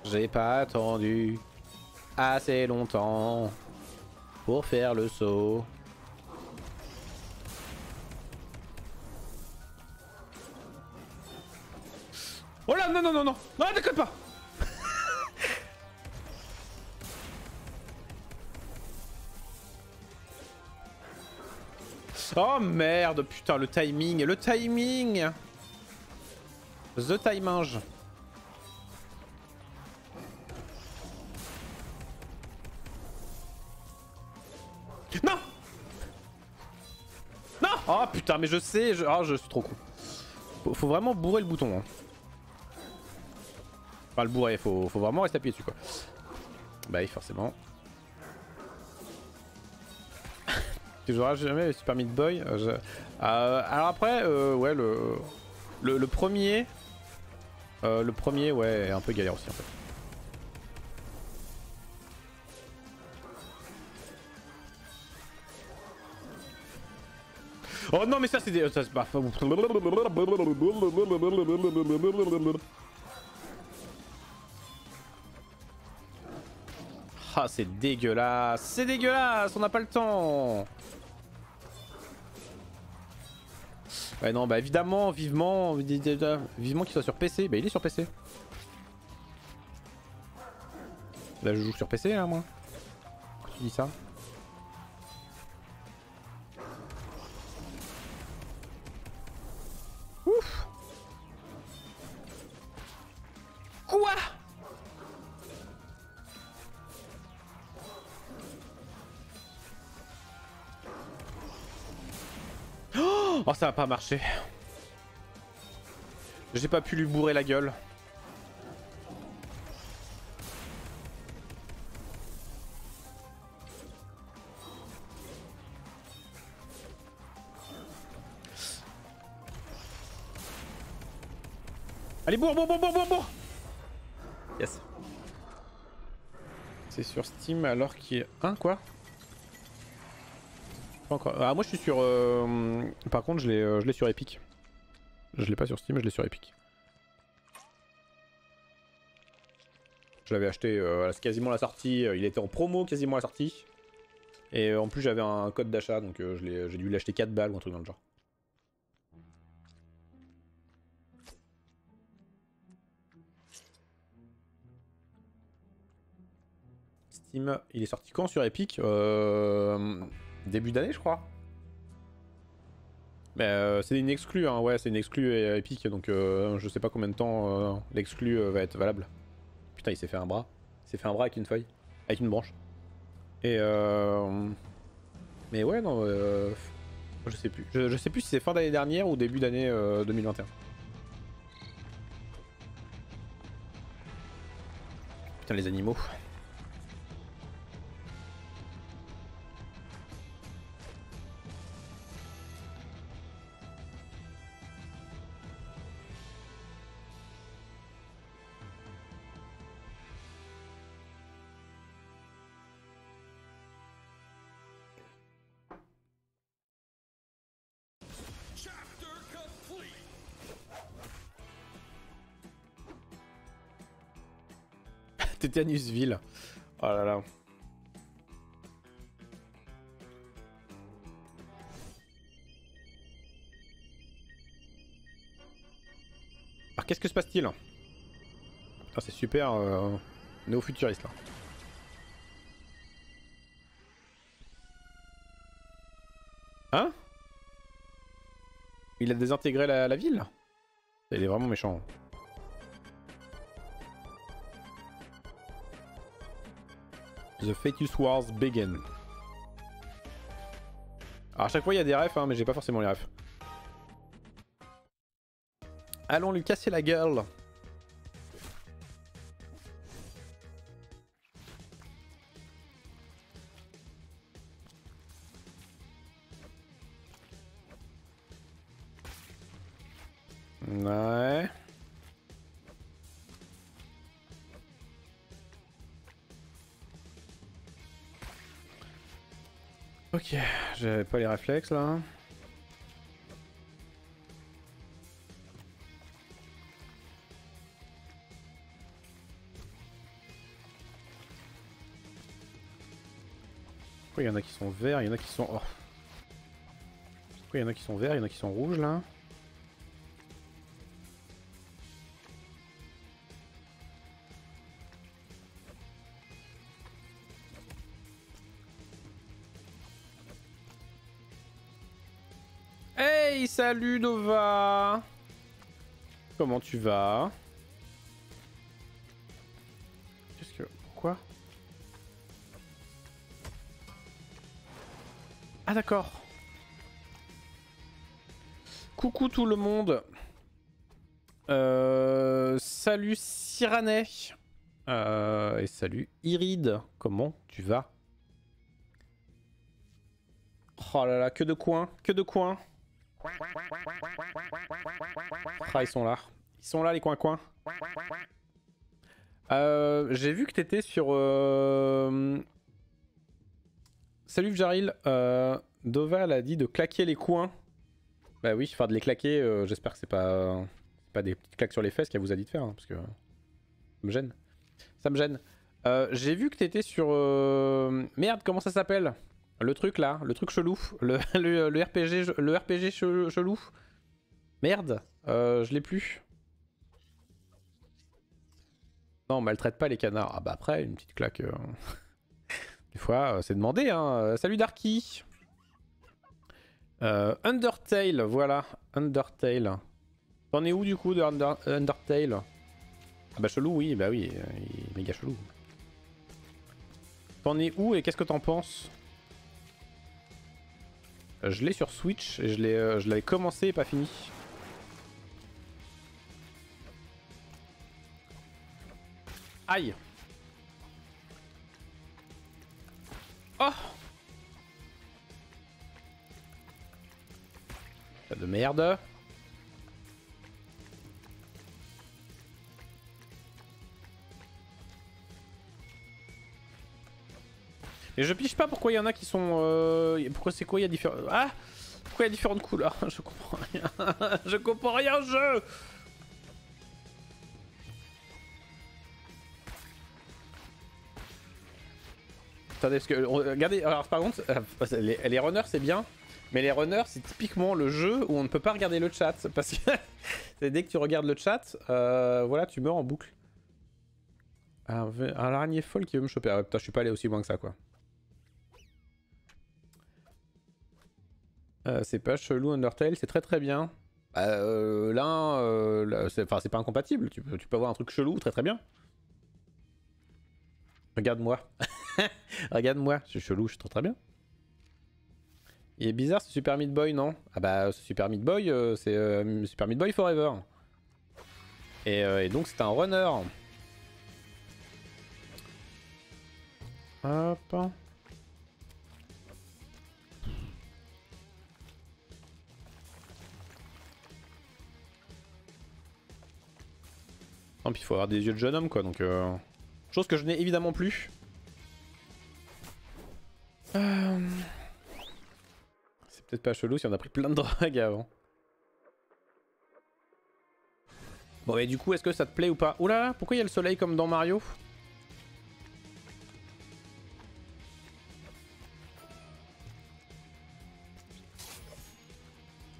J'ai pas attendu assez longtemps pour faire le saut. Oh là, non, non, non, non Non, déconne pas Oh merde, putain, le timing, le timing The timing Non Non Oh putain, mais je sais, je, oh, je suis trop con. Faut, vraiment bourrer le bouton. Hein. Enfin, le bourrer, faut, faut vraiment rester appuyé dessus quoi. Bah oui, forcément. Tu joueras jamais Super Meat Boy euh, euh, Alors après, euh, ouais, le, le, premier. le premier, ouais, est un peu galère aussi en fait. Oh non mais ça c'est des... Ça. Ah c'est dégueulasse C'est dégueulasse On n'a pas le temps Ouais non bah évidemment, vivement, vivement qu'il soit sur PC. Bah il est sur PC. Là je joue sur PC là moi. tu dis ça ça va pas marcher. J'ai pas pu lui bourrer la gueule. Allez, bourre, bourre, bourre, bourre, bourre Yes. C'est sur Steam alors qu'il est... Hein, quoi ah, moi je suis sur. Euh, par contre, euh, je l'ai sur Epic. Je l'ai pas sur Steam, je l'ai sur Epic. Je l'avais acheté euh, quasiment la sortie. Il était en promo quasiment la sortie. Et en plus, j'avais un code d'achat donc j'ai dû l'acheter 4 balles ou un truc dans le genre. Steam, il est sorti quand sur Epic Début d'année, je crois. Mais euh, c'est une exclue, hein. ouais, c'est une exclue euh, épique, donc euh, je sais pas combien de temps l'exclu va être valable. Putain, il s'est fait un bras. Il s'est fait un bras avec une feuille, avec une branche. Et Mais ouais, non, je sais plus. Je sais plus si c'est fin d'année dernière ou début d'année 2021. Putain, les animaux. Tétanusville. Oh là là. Alors qu'est-ce que se passe-t-il c'est super euh, néo-futuriste là. Hein Il a désintégré la ville? Il est vraiment méchant. The Fetus Wars Begin. Alors à chaque fois il y a des refs, hein, mais j'ai pas forcément les refs. Allons lui casser la gueule. Ok, j'avais pas les réflexes là. Pourquoi il y en a qui sont verts, il y en a qui sont... Oh. Pourquoi il y en a qui sont verts, il y en a qui sont rouges là? Salut Nova Comment tu vas? Qu'est-ce que... Quoi? Ah d'accord coucou tout le monde. Euh, salut Cyranet. Euh, et salut Iride. Comment tu vas? Oh là là, que de coins, que de coins. Ah, ils sont là. Ils sont là les coins-coins. Euh, J'ai vu que t'étais sur... Euh... Salut Jaril. Euh, a dit de claquer les coins. Bah oui, enfin de les claquer, euh, j'espère que c'est pas, pas des petites claques sur les fesses qu'elle vous a dit de faire, hein, parce que ça me gêne. Ça me gêne. J'ai vu que t'étais sur... Merde, comment ça s'appelle? Le truc là, le truc chelou, le, le, RPG, le RPG che- chelou. Merde, euh, je l'ai plus. Non, on maltraite pas les canards. Ah bah après, une petite claque... euh, Des fois, euh, c'est demandé, hein. Salut Darky Undertale, voilà. Undertale. T'en es où du coup de Under- Undertale? Ah bah chelou, oui, bah oui, il est méga chelou. T'en es où et qu'est-ce que t'en penses? Je l'ai sur Switch et je l'ai, euh, je l'avais commencé et pas fini. Aïe Oh de merde. Et je piche pas pourquoi il y en a qui sont... euh, Pourquoi c'est quoi il y a différents... Ah Pourquoi il y a différentes couleurs Je comprends rien. je comprends rien jeu Attendez, parce que... Regardez, alors par contre, euh, les, runners c'est bien, mais les runners, c'est typiquement le jeu où on ne peut pas regarder le chat. Parce que dès que tu regardes le chat, euh, voilà, tu meurs en boucle. Un, v- un araignée folle qui veut me choper. Ah putain, je suis pas allé aussi loin que ça, quoi. Euh, c'est pas chelou Undertale, c'est très très bien. Bah, euh, euh, là, c'est pas incompatible. Tu peux, tu peux avoir un truc chelou très très bien. Regarde-moi. Regarde-moi, je suis chelou, je suis très très bien. Il est bizarre ce Super Meat Boy, non? Ah bah ce Super Meat Boy, euh, c'est euh, Super Meat Boy Forever. Euh, et donc c'est un runner. Hop. Non, puis il faut avoir des yeux de jeune homme quoi, donc... euh, Chose que je n'ai évidemment plus. Euh, C'est peut-être pas chelou si on a pris plein de drogues avant. Bon et du coup est-ce que ça te plaît ou pas? Oula pourquoi il y a le soleil comme dans Mario?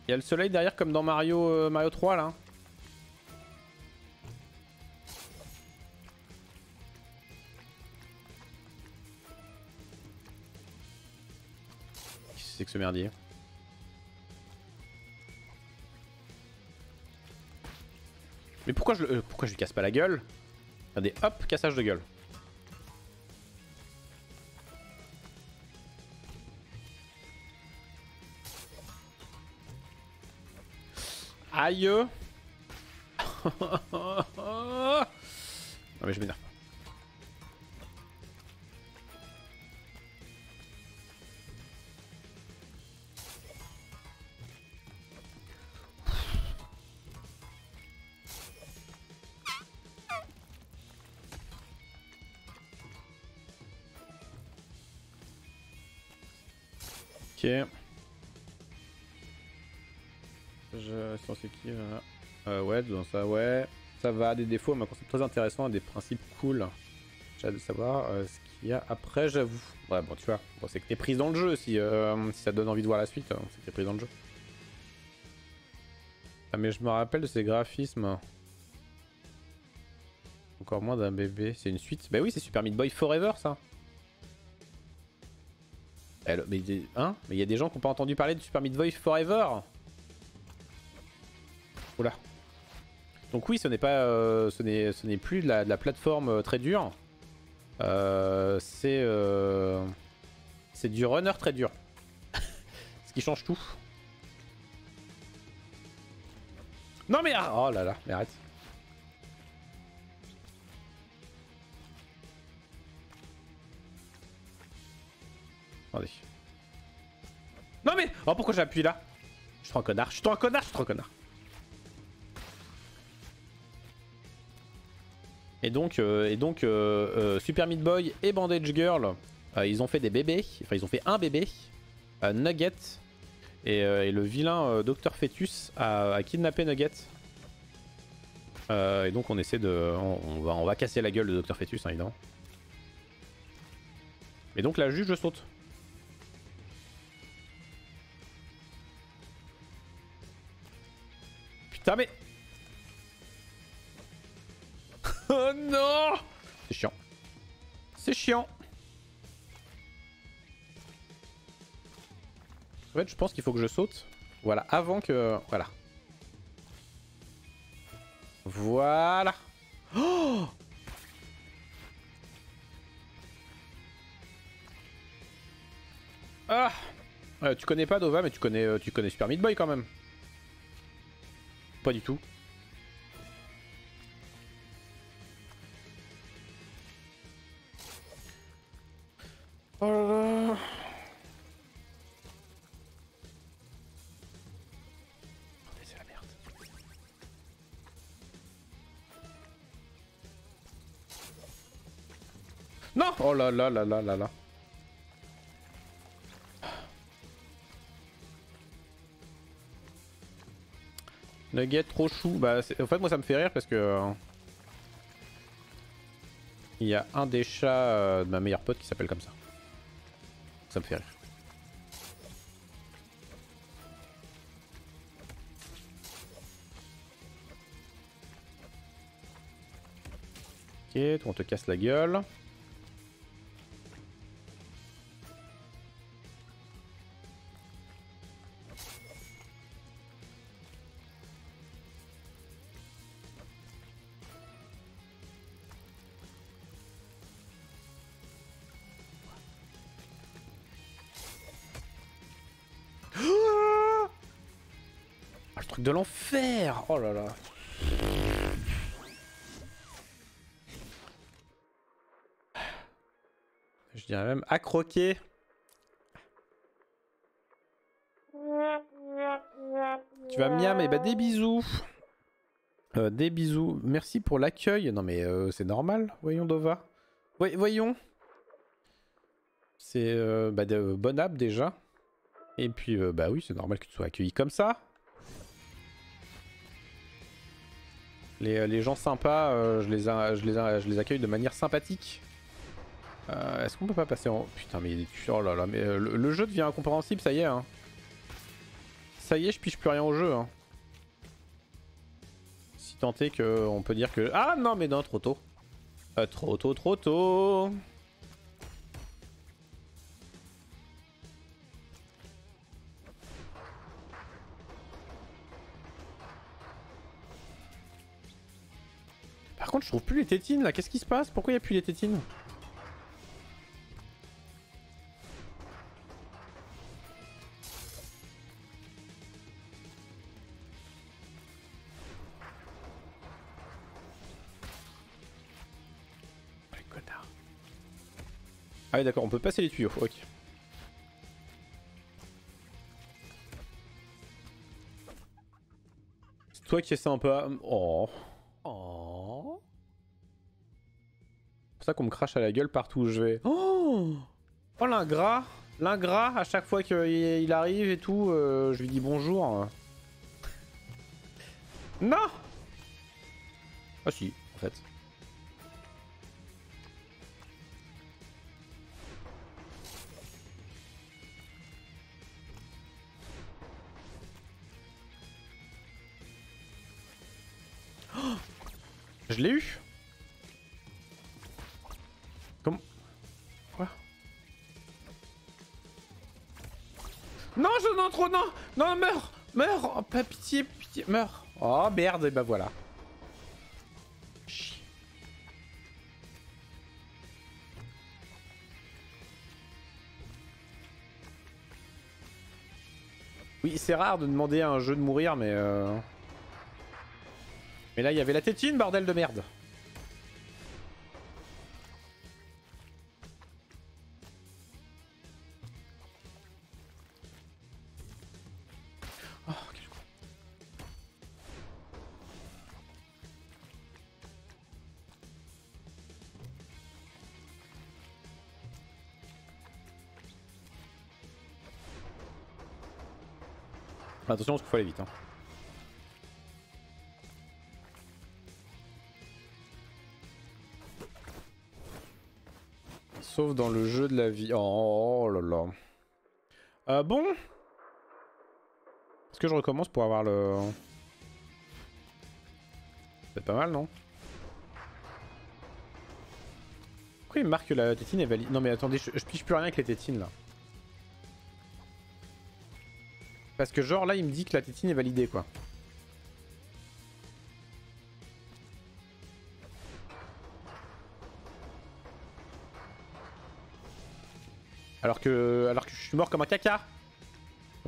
Il y a le soleil derrière comme dans Mario, euh, Mario 3 là. Que ce merdier Mais pourquoi je, euh, pourquoi je lui casse pas la gueule? Regardez, hop, cassage de gueule. Aïe Non mais je m'énerve. Ok. Je c'est qui là? Euh, Ouais, dans ça, ouais. Ça va, des défauts, mais un concept très intéressant, des principes cool. J'ai hâte de savoir euh, ce qu'il y a après, j'avoue. Ouais, bon, tu vois, bon, c'est que t'es prise dans le jeu. Si, euh, si ça donne envie de voir la suite, hein, c'est que t'es prise dans le jeu. Ah, mais je me rappelle de ces graphismes. Encore moins d'un bébé. C'est une suite Bah oui, c'est Super Meat Boy Forever, ça. Mais il hein mais il y a des gens qui n'ont pas entendu parler de Super Meat Boy Forever. Oula. Donc oui, ce n'est pas, euh, ce n'est, plus de la, de la plateforme euh, très dure. Euh, c'est, euh, c'est du runner très dur. Ce qui change tout. Non mais... ah, Oh là là, mais arrête. Non mais... Oh pourquoi j'appuie là? Je suis trop un connard, je suis trop un connard, je suis trop connard. Et donc, euh, et donc euh, euh, Super Meat Boy et Bandage Girl, euh, ils ont fait des bébés. Enfin, ils ont fait un bébé, euh, Nugget. Et, le vilain Docteur Fetus a, kidnappé Nugget. Et donc on essaie de... On, va, on va casser la gueule de Docteur Fetus, hein, évidemment. Et donc la juge saute. Putain mais... oh non C'est chiant. C'est chiant. En fait je pense qu'il faut que je saute. Voilà, avant que... Voilà. Voilà. Oh ah Euh, Tu connais pas Dova, mais tu connais, euh, tu connais Super Meat Boy quand même. Pas du tout. Oh là là. Attendez, c'est la merde. Non Oh là là là là là là. Nugget trop chou. Bah, en fait, moi ça me fait rire parce que. euh, Il y a un des chats euh, de ma meilleure pote qui s'appelle comme ça. Ça me fait rire. Ok, on te casse la gueule. De l'enfer Oh là là Je dirais même à croquer. Tu vas miam, et bah des bisous. Euh, des bisous. Merci pour l'accueil. Non mais euh, c'est normal. Voyons Dova. Voy- voyons. C'est euh, bah, bon app déjà. Et puis bah oui, c'est normal que tu sois accueilli comme ça. Les, les gens sympas, euh, je, les accueille de manière sympathique. Euh, Est-ce qu'on peut pas passer en... Putain mais... Oh là là, mais euh, le, jeu devient incompréhensible, ça y est. Hein. Ça y est, je piche plus rien au jeu. Hein. Si tant est qu'on peut dire que... Ah non mais non, trop tôt. Euh, trop tôt, trop tôt. Je trouve plus les tétines là. Qu'est-ce qui se passe? Pourquoi il n'y a plus les tétines? Connards. Ah oui d'accord, on peut passer les tuyaux, ok. C'est toi qui es sympa. Oh. Oh. C'est pour ça qu'on me crache à la gueule partout où je vais. Oh, oh l'ingrat L'ingrat, à chaque fois qu'il il arrive et tout, euh, je lui dis bonjour. Non Ah si, en fait. Oh je l'ai eu Non, je non trop non Non, meurs Meurs Oh, pas pitié, pitié, meurs Oh merde, et bah voilà. Oui, c'est rare de demander à un jeu de mourir, mais... Euh... Mais là, il y avait la tétine, bordel de merde. Attention parce qu'il faut aller vite. Hein. Sauf dans le jeu de la vie. Oh, là là. Euh, bon. Est-ce que je recommence pour avoir le... C'est pas mal, non? Pourquoi il marque que la tétine est valide? Non mais attendez, je, je plus rien avec les tétines là. Parce que genre là il me dit que la tétine est validée quoi. Alors que, alors que je suis mort comme un caca.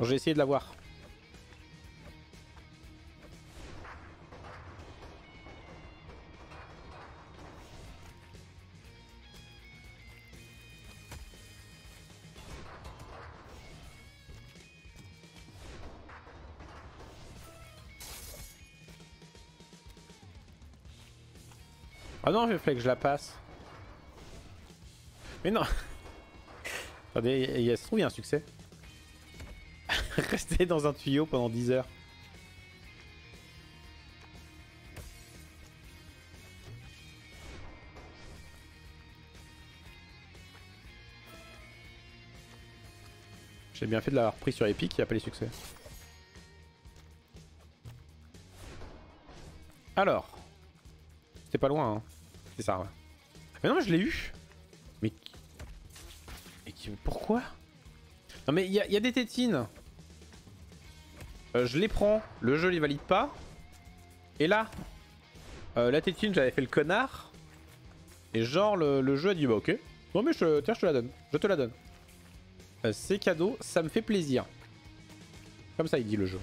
J'ai essayé de l'avoir. Ah non, il fallait que je la passe. Mais non Attendez, il y a, se trouve, il y a un succès. Rester dans un tuyau pendant 10 heures. J'ai bien fait de l'avoir pris sur Epic, il n'y a pas les succès. Alors. C'était pas loin, hein. C'est ça, ouais. Mais non, je l'ai eu. Mais... Mais pourquoi? Non mais il y, a des tétines. Euh, je les prends, le jeu les valide pas. Et là, euh, la tétine, j'avais fait le connard. Et genre, le, jeu a dit, bah ok. Non mais je, tiens, je te la donne. Je te la donne. Euh, c'est cadeau, ça me fait plaisir. Comme ça, il dit le jeu.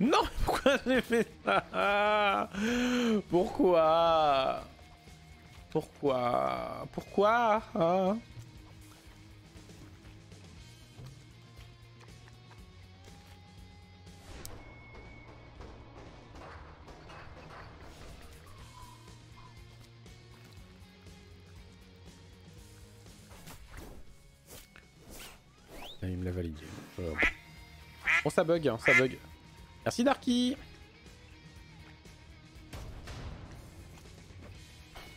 Non Pourquoi j'ai fait ça Pourquoi Pourquoi Pourquoi hein il me l'a validé. Bon, ça bug, hein, ça bug. Merci Darky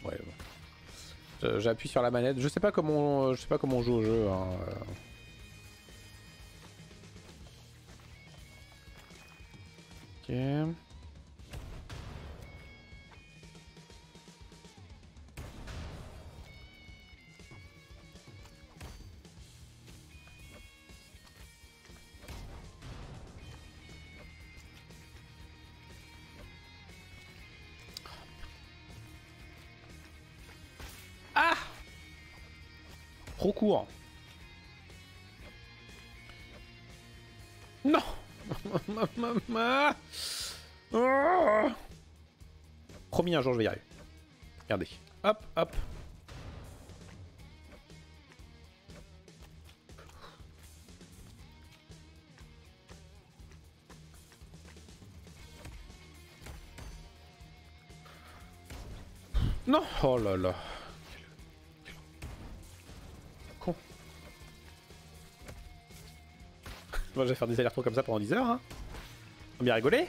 Ouais bon. J'appuie sur la manette. Je sais pas comment je sais pas comment on joue au jeu. Hein. Ok. Non Promis, un jour je vais y arriver. Regardez. Hop, hop. Non Oh là là Moi, je vais faire des allers-retours comme ça pendant 10 heures. Hein. On bien rigoler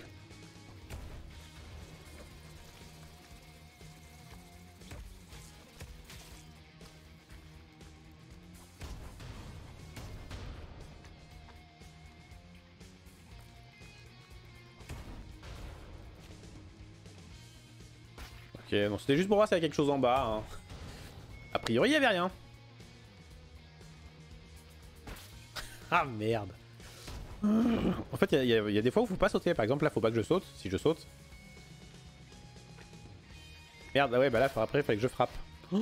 Ok, bon, c'était juste pour voir s'il y avait quelque chose en bas. Hein. A priori, il n'y avait rien. ah merde en fait, il y, a des fois où faut pas sauter. Par exemple, là, faut pas que je saute. Si je saute. Merde, ah ouais, bah là, après, il fallait que je frappe.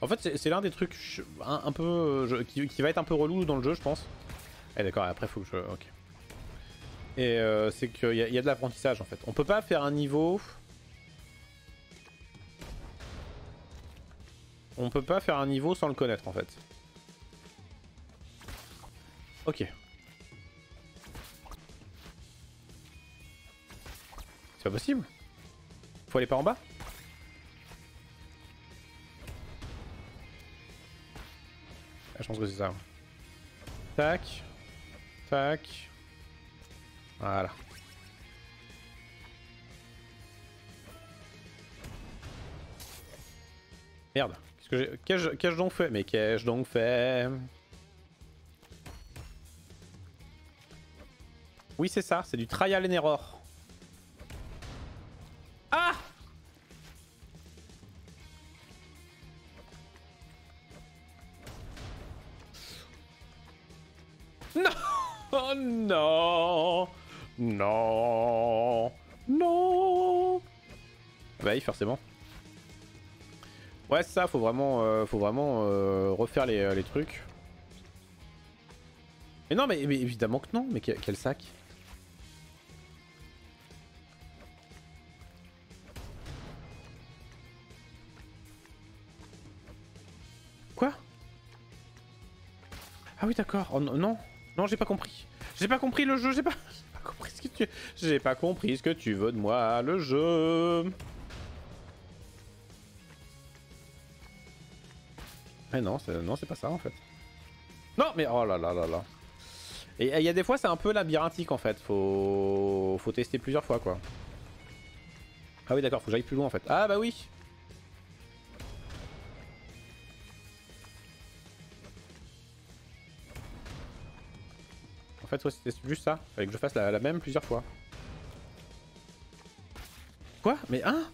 En fait, c'est l'un des trucs un, peu qui, va être un peu relou dans le jeu, je pense. Eh d'accord, après faut que je... Ok. Et c'est qu'il y, y, a de l'apprentissage en fait. On peut pas faire un niveau... On peut pas faire un niveau sans le connaître en fait. Ok. C'est pas possible Faut aller par en bas Je pense que c'est ça. Tac. Tac. Voilà. Merde. Qu'est-ce que j'ai donc fait? Mais qu'ai-je donc fait? Oui, c'est ça. C'est du trial and error. Ah Non Oh non Non Non Bah oui, forcément. Ouais, ça, faut vraiment, euh, faut vraiment euh, refaire euh, les, trucs. Mais non, mais, évidemment que non. Mais quel sac? D'accord. Oh, non, non, j'ai pas compris. J'ai pas compris le jeu. J'ai pas, pas compris ce que tu. J'ai pas compris ce que tu veux de moi, le jeu. Mais non, c'est pas ça en fait. Non, mais oh là là là là. Et il y a des fois, c'est un peu labyrinthique en fait. Faut, faut tester plusieurs fois quoi. Ah oui, d'accord, faut que j'aille plus loin en fait. Ah bah oui. Fait, c'était juste ça. Fallait que je fasse la, la même plusieurs fois. Quoi? Mais hein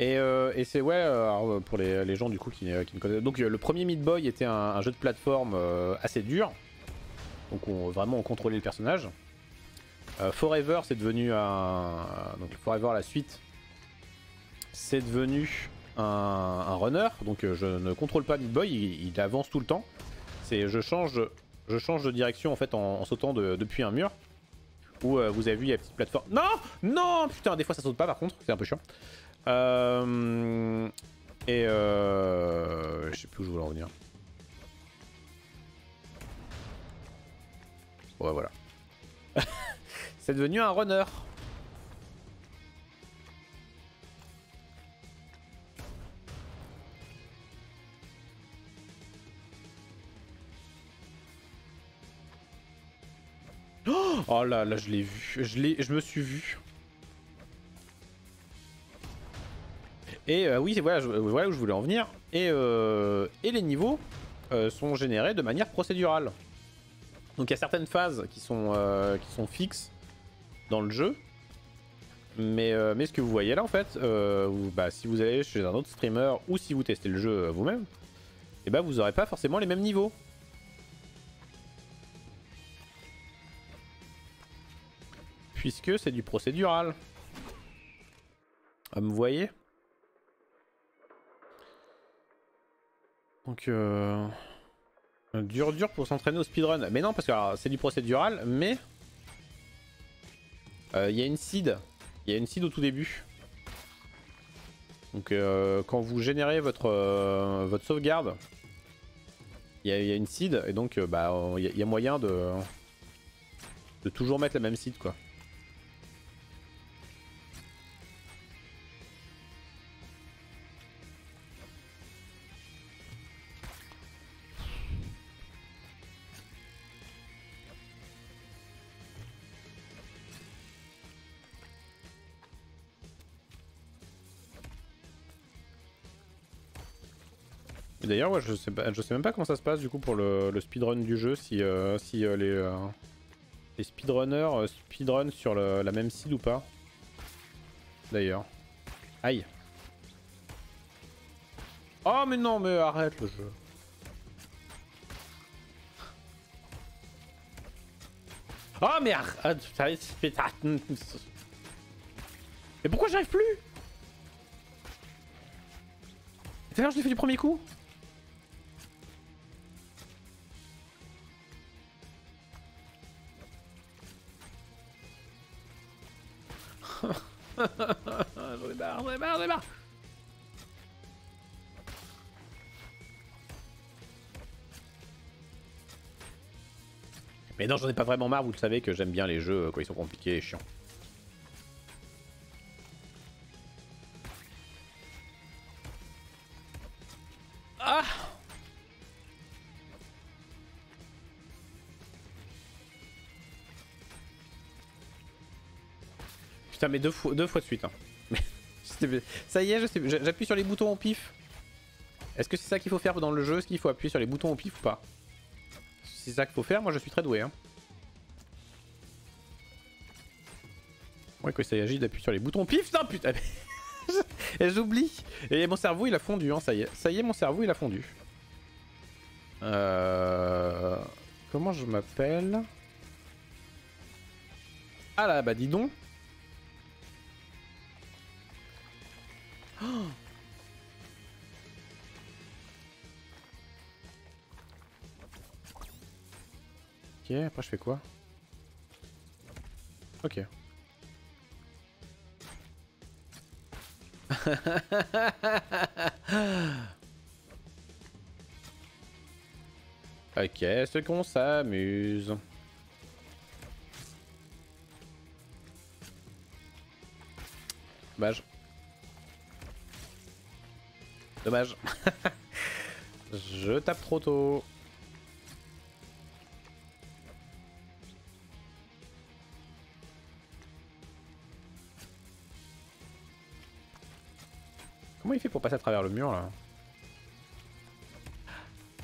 Euh, et, c'est ouais, euh, pour les, gens du coup qui, qui me connaissent. Donc le premier Meat Boy était un, jeu de plateforme euh, assez dur. Donc on, vraiment on contrôlait le personnage. Forever c'est devenu un... Donc Forever la suite. C'est devenu un, runner. Donc je ne contrôle pas Meat Boy, il, avance tout le temps. C'est je change, je change de direction en fait en, sautant depuis un mur. Où vous avez vu il y a une petite plateforme. Non Non Putain des fois ça saute pas par contre, c'est un peu chiant. Euh, et euh, je sais plus où je voulais en venir. Ouais, voilà. C'est devenu un runner. Oh là là, je l'ai vu. Je, je me suis vu. Et euh, oui, voilà, voilà, où je voulais en venir. Et, euh, et les niveaux euh, sont générés de manière procédurale. Donc il y a certaines phases qui sont, qui sont fixes dans le jeu. Mais, mais ce que vous voyez là en fait, bah, si vous allez chez un autre streamer ou si vous testez le jeu vous-même, et eh bah vous n'aurez pas forcément les mêmes niveaux. Puisque c'est du procédural. Ah, vous voyez? Donc, euh... dur dur pour s'entraîner au speedrun. Mais non, parce que c'est du procédural, mais... Euh, il y a une seed. Il y a une seed au tout début. Donc euh, quand vous générez votre, euh, votre sauvegarde, il y, a une seed et donc bah il y, a moyen de, de toujours mettre la même seed quoi. D'ailleurs, je, sais je sais même pas comment ça se passe du coup pour le, speedrun du jeu, si, euh, si euh, les, euh, les speedrunners speedrun sur la même seed ou pas. D'ailleurs. Aïe. Oh mais non, mais arrête le jeu. Oh mais arrête Mais pourquoi j'arrive plus? D'ailleurs, je l'ai fait du premier coup? J'en ai marre, j'en ai marre, j'en ai marre Mais non, j'en ai pas vraiment marre, vous le savez que j'aime bien les jeux quand ils sont compliqués et chiants. Mais deux fois, deux fois de suite. Hein. ça y est, j'appuie sur les boutons au pif. Est-ce que c'est ça qu'il faut faire dans le jeu? Est-ce qu'il faut appuyer sur les boutons au pif ou pas? C'est ça qu'il faut faire, moi je suis très doué. Hein. Ouais, quand il s'agit d'appuyer sur les boutons, pif, non putain Et j'oublie Et mon cerveau il a fondu, hein, ça y est. Ça y est, mon cerveau il a fondu. Euh... Comment je m'appelle? Ah là, bah dis donc Ok, après je fais quoi? Ok. ok, ce qu'on s'amuse. Dommage. Dommage. Je tape trop tôt. Il fait pour passer à travers le mur là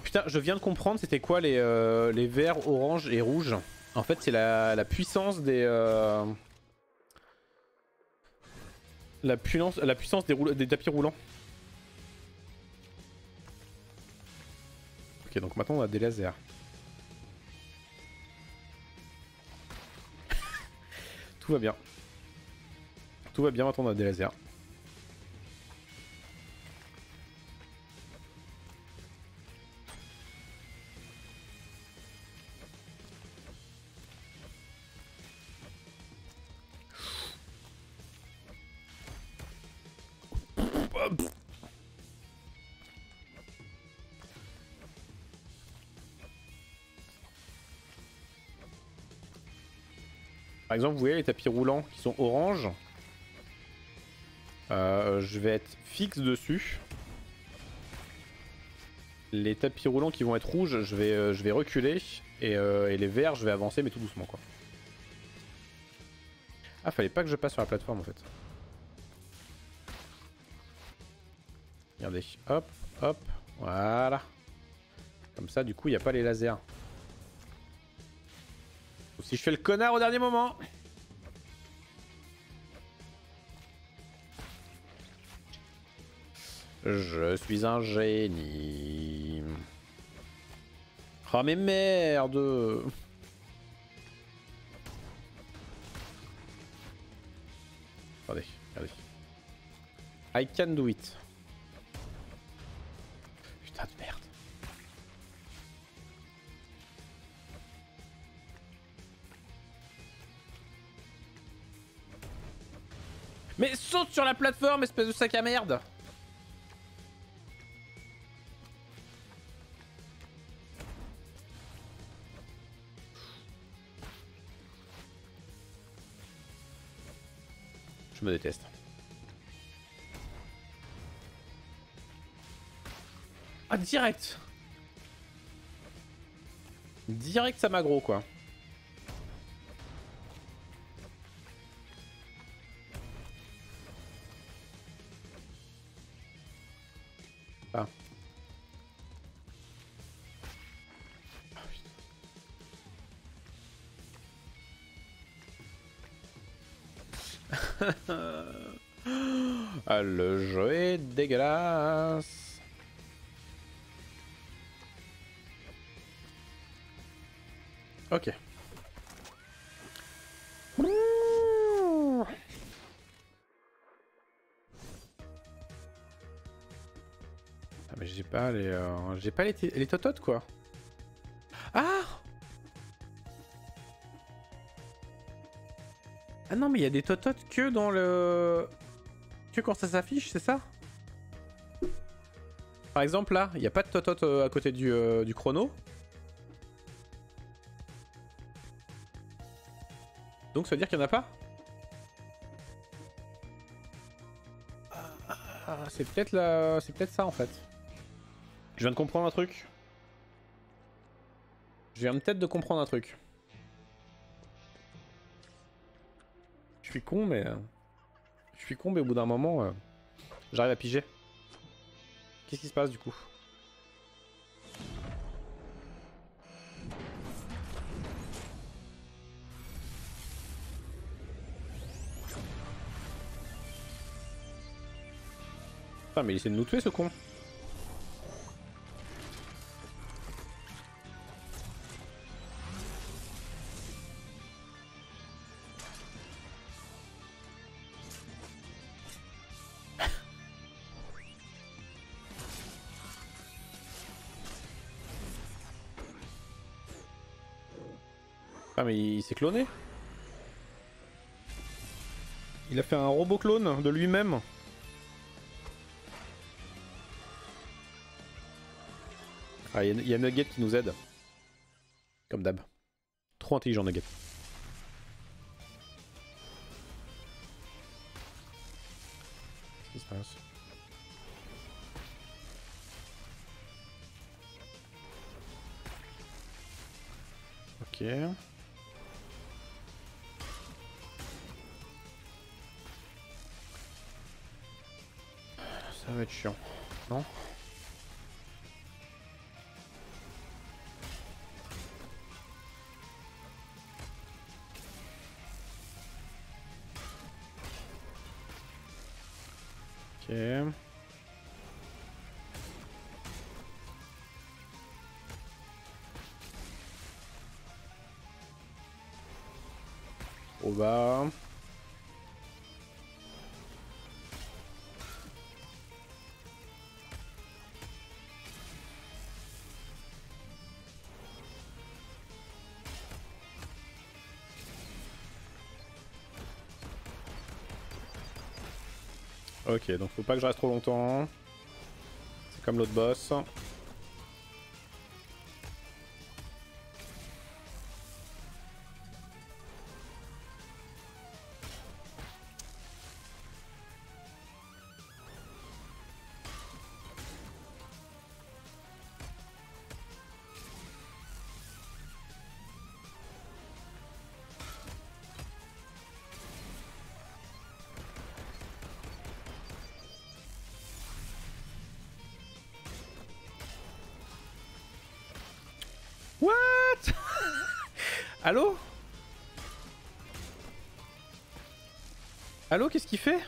Putain, je viens de comprendre c'était quoi les, euh, les verts, orange et rouge. En fait, c'est la, puissance des... Euh, la, puissance, la puissance des tapis roulants. Ok, donc maintenant on a des lasers. Tout va bien. Tout va bien, maintenant on a des lasers. Par exemple, vous voyez les tapis roulants qui sont orange. Euh, je vais être fixe dessus. Les tapis roulants qui vont être rouges, je vais, euh, je vais reculer. Euh, et, les verts, je vais avancer, mais tout doucement quoi. Ah, fallait pas que je passe sur la plateforme en fait. Regardez, hop, hop, voilà. Comme ça, du coup, il n'y a pas les lasers. Si je fais le connard au dernier moment. Je suis un génie. Oh mais merde Attendez, regardez. I can do it. Saute sur la plateforme, espèce de sac à merde Je me déteste. Ah, direct Direct ça m'aggro quoi. Ah, le jeu est dégueulasse. Ok. mais j'ai pas les... euh, j'ai pas les, les tototes, quoi. Mais il y a des tototes que dans le... Que quand ça s'affiche, c'est ça? Par exemple, là, il n'y a pas de totote euh, à côté du, euh, du chrono. Donc ça veut dire qu'il n'y en a pas? Ah, c'est peut-être la... c'est peut-être ça en fait. Je viens de comprendre un truc. Je viens peut-être de comprendre un truc. Je suis con mais... euh, Je suis con mais au bout d'un moment, euh, j'arrive à piger. Qu'est-ce qui se passe du coup? Putain mais il essaie de nous tuer ce con il s'est cloné Il a fait un robot clone de lui-même Ah, il y a Nugget qui nous aide. Comme d'hab. Trop intelligent Nugget. Non Ok, donc faut pas que je reste trop longtemps. C'est comme l'autre boss. Allô Allô, qu'est-ce qu'il fait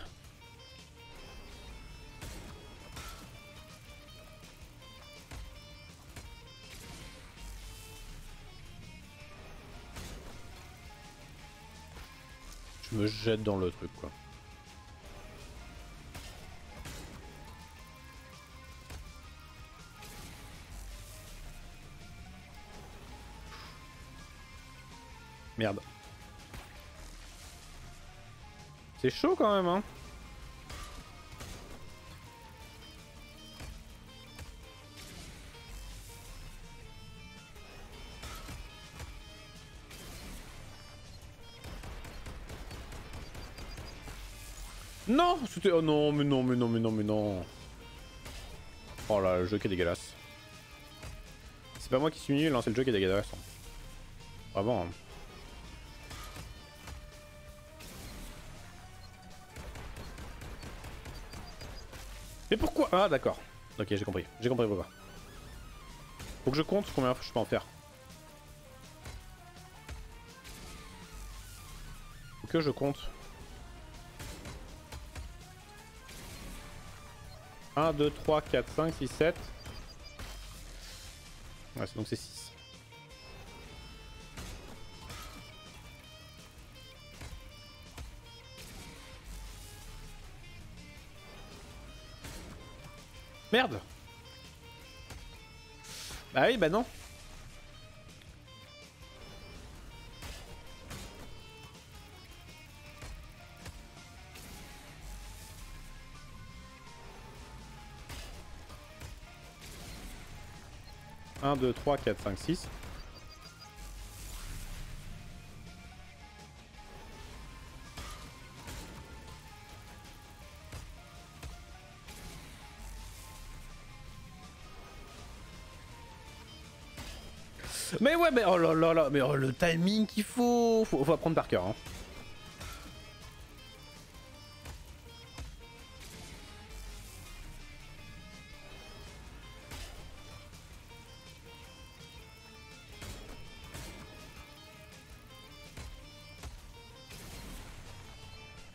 Je me jette dans le truc, quoi. C'est chaud quand même, hein. Non C'était... Oh non, mais non, mais non, mais non, mais non. Oh là, le jeu qui est dégueulasse. C'est pas moi qui suis nul, hein, c'est le jeu qui est dégueulasse. Vraiment. hein. Ah d'accord. Ok j'ai compris. J'ai compris pourquoi. Faut que je compte combien je peux en faire. Faut que je compte. 1, 2, 3, 4, 5, 6, 7. Ouais, donc c'est 6. Merde Bah oui, bah non. Un, deux, trois, quatre, cinq, six. Ouais, mais oh là là là, mais oh, le timing qu'il faut. faut Faut apprendre par cœur. Hein.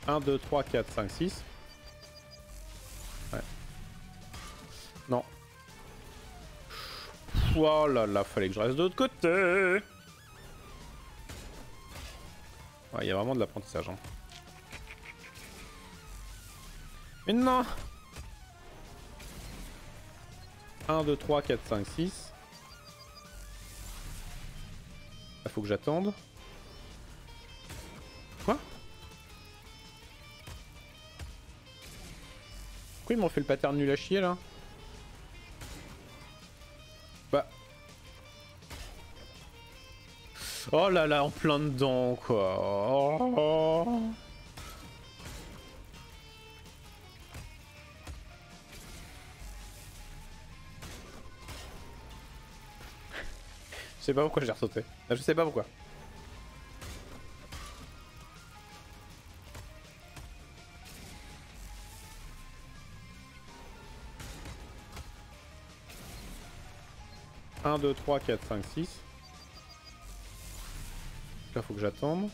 Un, deux, trois, quatre, cinq, six. Oh là là, fallait que je reste de l'autre côté. Il y a vraiment de l'apprentissage. Hein. Mais non 1, 2, 3, 4, 5, 6. Il faut que j'attende. Quoi? Pourquoi ils m'ont fait le pattern nul à chier là? Oh là là, en plein dedans, quoi. Je sais pas pourquoi j'ai ressauté. Je sais pas pourquoi. Un, deux, trois, quatre, cinq, six faut que j'attende.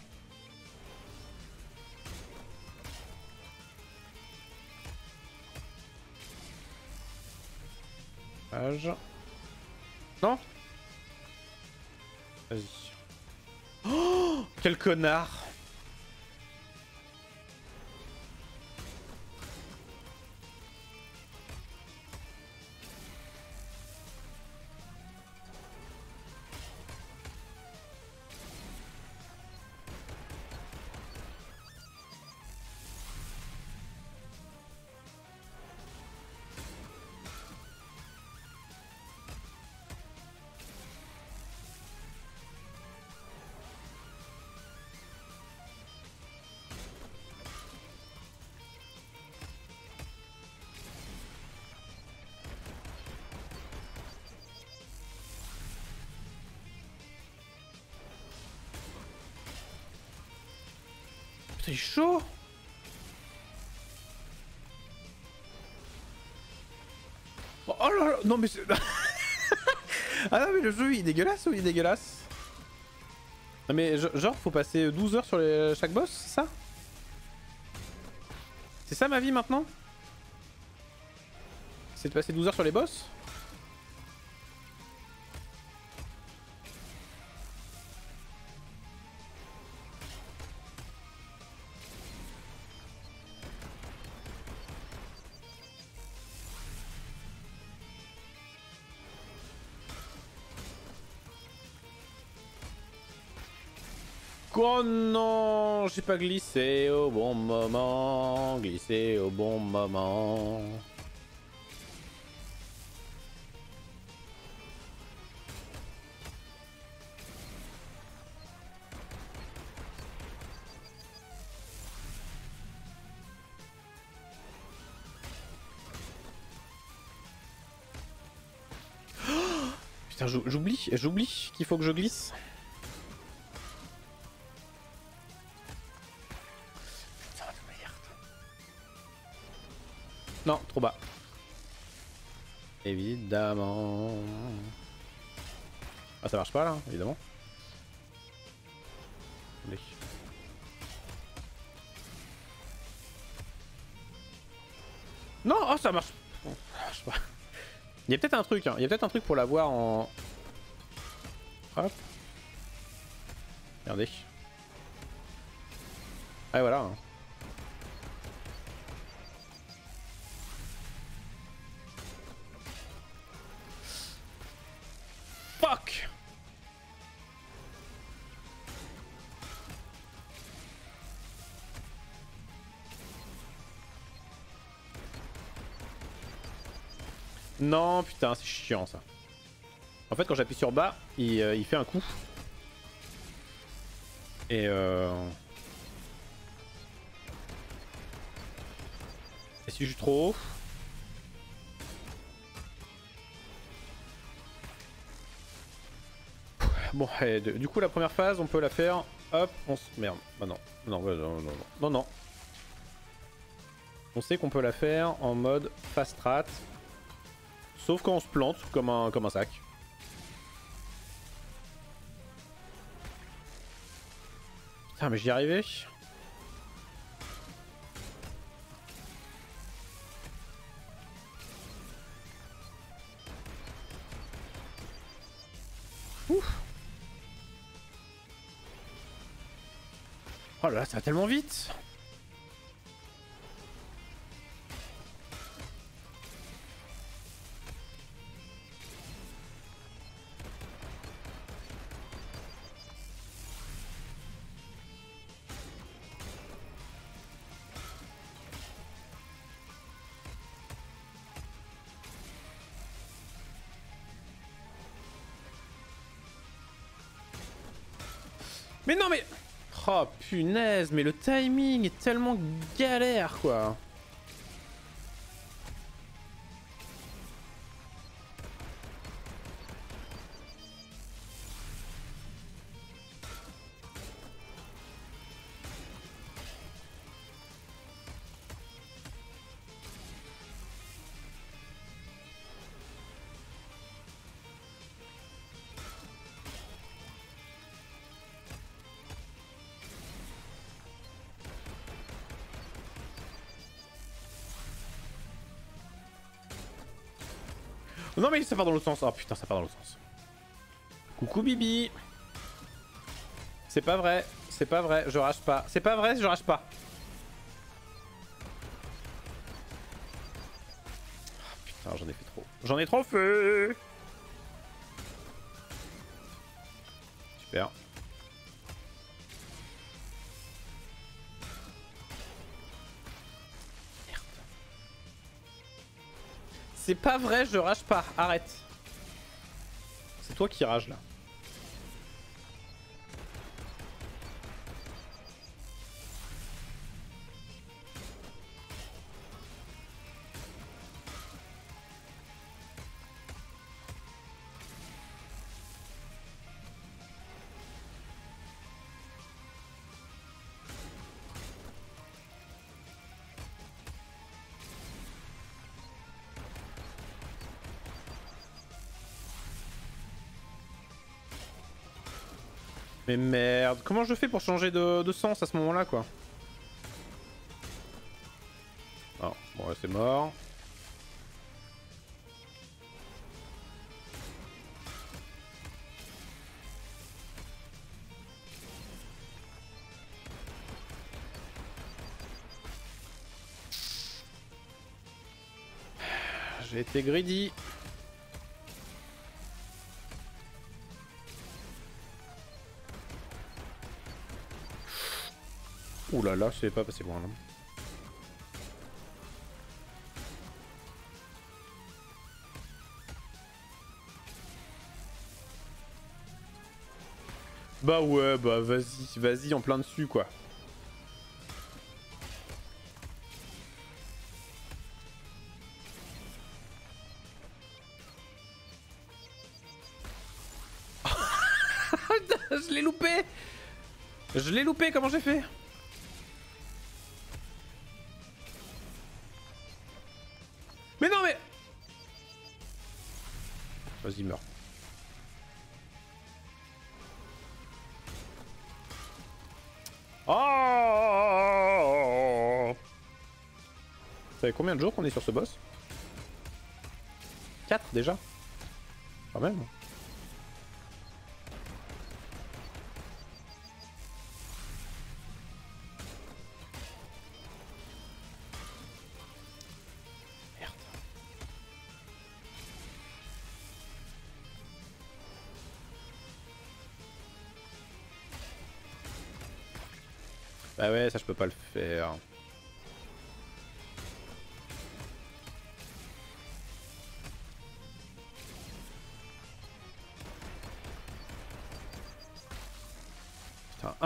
Non Vas-y. Oh Quel connard chaud. Oh là là Non mais c'est... ah non mais le jeu il est dégueulasse ou il est dégueulasse? Non mais genre faut passer 12 heures sur chaque boss, c'est ça? C'est ça ma vie maintenant? C'est de passer 12 heures sur les boss? Oh non, j'ai pas glissé au bon moment, glissé au bon moment. Putain, j'oublie, j'oublie qu'il faut que je glisse. Trop bas. Évidemment. Ah, ça marche pas là, évidemment. Non, oh ça marche. Il y a peut-être un truc, hein. il y a peut-être un truc pour l'avoir en... Hop. Regardez. Ah voilà. Hein. Non, putain, c'est chiant ça. En fait, quand j'appuie sur bas, il, euh, il, fait un coup. Et euh... Et si je suis trop haut Bon, du coup, la première phase, on peut la faire. Hop, on se. Merde. Bah non. Non, non, non, non. Non, non. On sait qu'on peut la faire en mode fast strat. Sauf quand on se plante comme un, comme un sac. Putain, mais j'y arrivais. Ouf. Oh là là, ça va tellement vite Mais non mais Oh punaise, mais le timing est tellement galère quoi. Non mais ça part dans l'autre sens. Oh putain, ça part dans l'autre sens. Coucou Bibi. C'est pas vrai. C'est pas vrai. Je rage pas. C'est pas vrai, je rage pas. Oh, putain, j'en ai fait trop. J'en ai trop fait. C'est pas vrai, je rage pas. Arrête. C'est toi qui rage là. Mais merde, comment je fais pour changer de, sens à ce moment-là, quoi Oh, bon, c'est mort. J'ai été greedy. Là c'est pas passé loin là. Bah ouais, bah vas-y, vas-y en plein dessus quoi. Je l'ai loupé Je l'ai loupé, comment j'ai fait? Fait combien de jours qu'on est sur ce boss 4 déjà Quand même. Bah ouais, ça je peux pas le faire.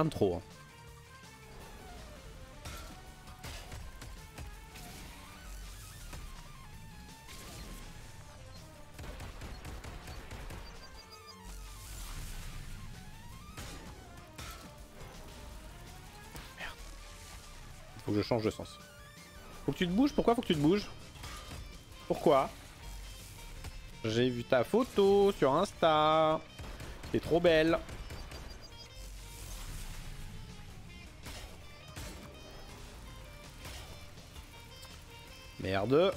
Trop. Faut que je change de sens. Faut que tu te bouges Pourquoi faut que tu te bouges? Pourquoi? J'ai vu ta photo sur Insta. T'es trop belle. Merde.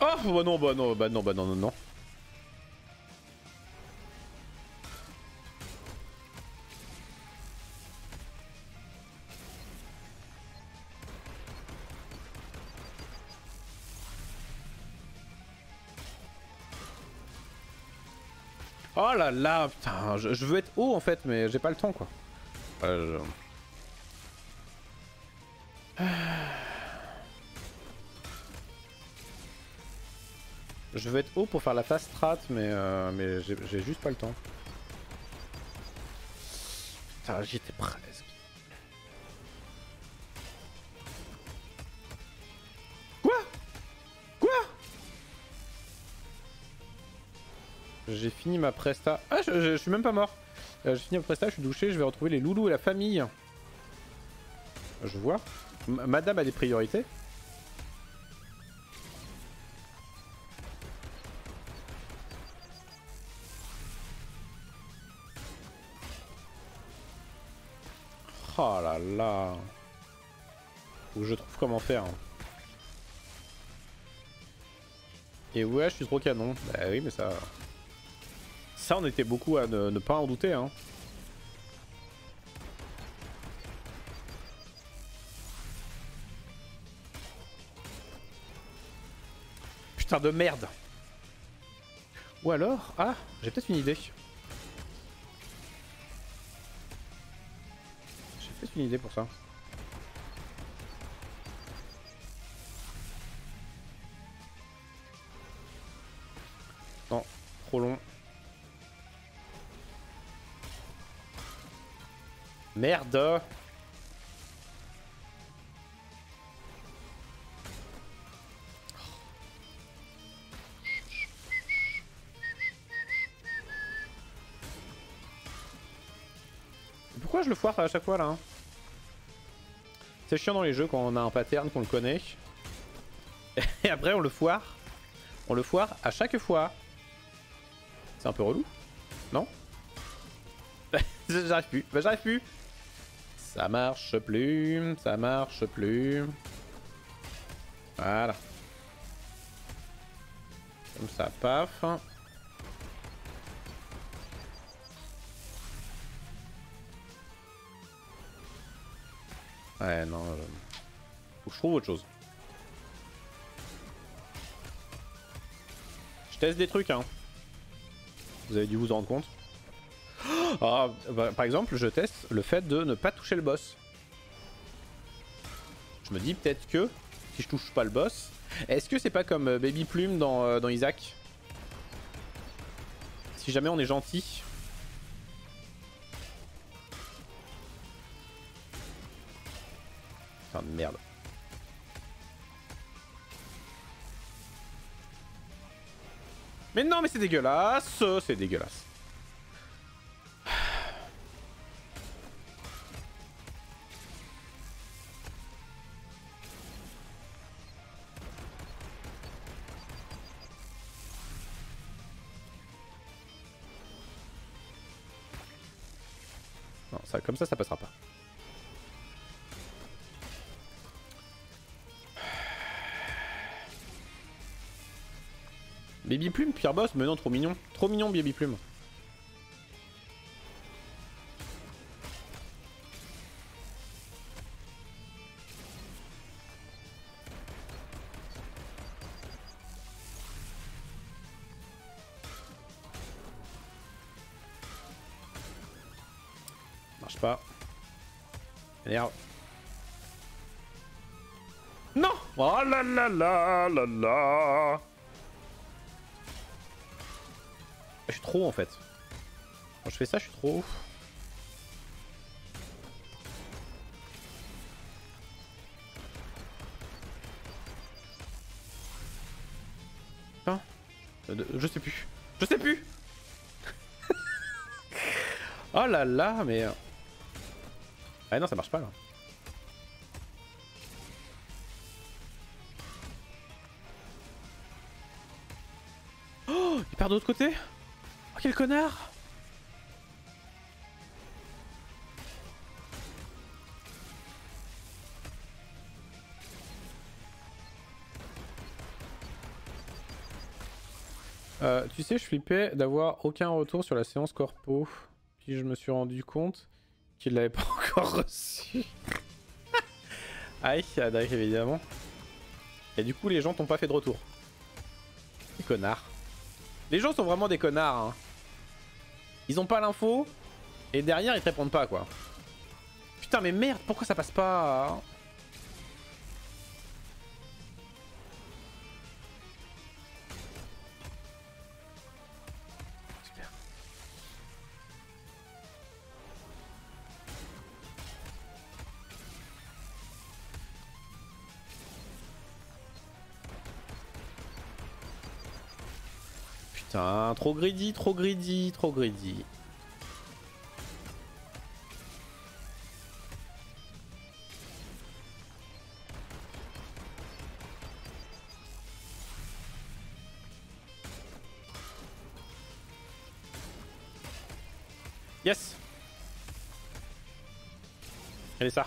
Oh bah non, bah non, bah non, bah non, non, non. Oh là là, putain, je, veux être haut en fait, mais j'ai pas le temps quoi. je... Je veux être haut pour faire la fast strat, mais, euh, mais j'ai juste pas le temps. Putain, j'étais presque. Quoi? Quoi? J'ai fini ma presta. Ah, je, suis même pas mort. Euh, j'ai fini ma presta, je suis douché, je vais retrouver les loulous et la famille. Je vois. Madame a des priorités. Comment faire. Et ouais, je suis trop canon. Bah oui, mais ça... Ça, on était beaucoup à ne, pas en douter, hein. Putain de merde Ou alors... Ah, j'ai peut-être une idée. une idée pour ça. Pourquoi je le foire à chaque fois là hein? C'est chiant dans les jeux quand on a un pattern qu'on le connaît. Et après on le foire. On le foire à chaque fois. C'est un peu relou. Non? J'arrive plus. Bah j'arrive plus. Ça marche plus. Ça marche plus. Voilà. Comme ça, paf. Ouais, non. Euh, faut que je trouve autre chose. Je teste des trucs, hein. Vous avez dû vous en rendre compte. Ah, bah, par exemple, je teste le fait de ne pas toucher le boss. Je me dis peut-être que si je touche pas le boss, est-ce que c'est pas comme euh, Baby Plume dans, euh, dans Isaac? Si jamais on est gentil, Putain de merde. Mais non, mais c'est dégueulasse C'est dégueulasse. Comme ça, ça passera pas. Baby Plume, pire boss Mais non, trop mignon. Trop mignon, Baby Plume. Là là là là trop en fait. Quand je fais ça, je suis trop. Putain. Euh, Je sais plus. Je sais plus Oh là là, mais... Ah non, ça marche pas là. De l'autre côté Oh quel connard Euh, tu sais, je flippais d'avoir aucun retour sur la séance corpo. Puis je me suis rendu compte qu'il l'avait pas encore reçu. Aïe, d'accord, évidemment. Et du coup, les gens t'ont pas fait de retour. Les connards. Les gens sont vraiment des connards. Hein. Ils ont pas l'info. Et derrière, ils te répondent pas, quoi. Putain, mais merde, pourquoi ça passe pas trop greedy, trop greedy, trop greedy. Yes Allez ça,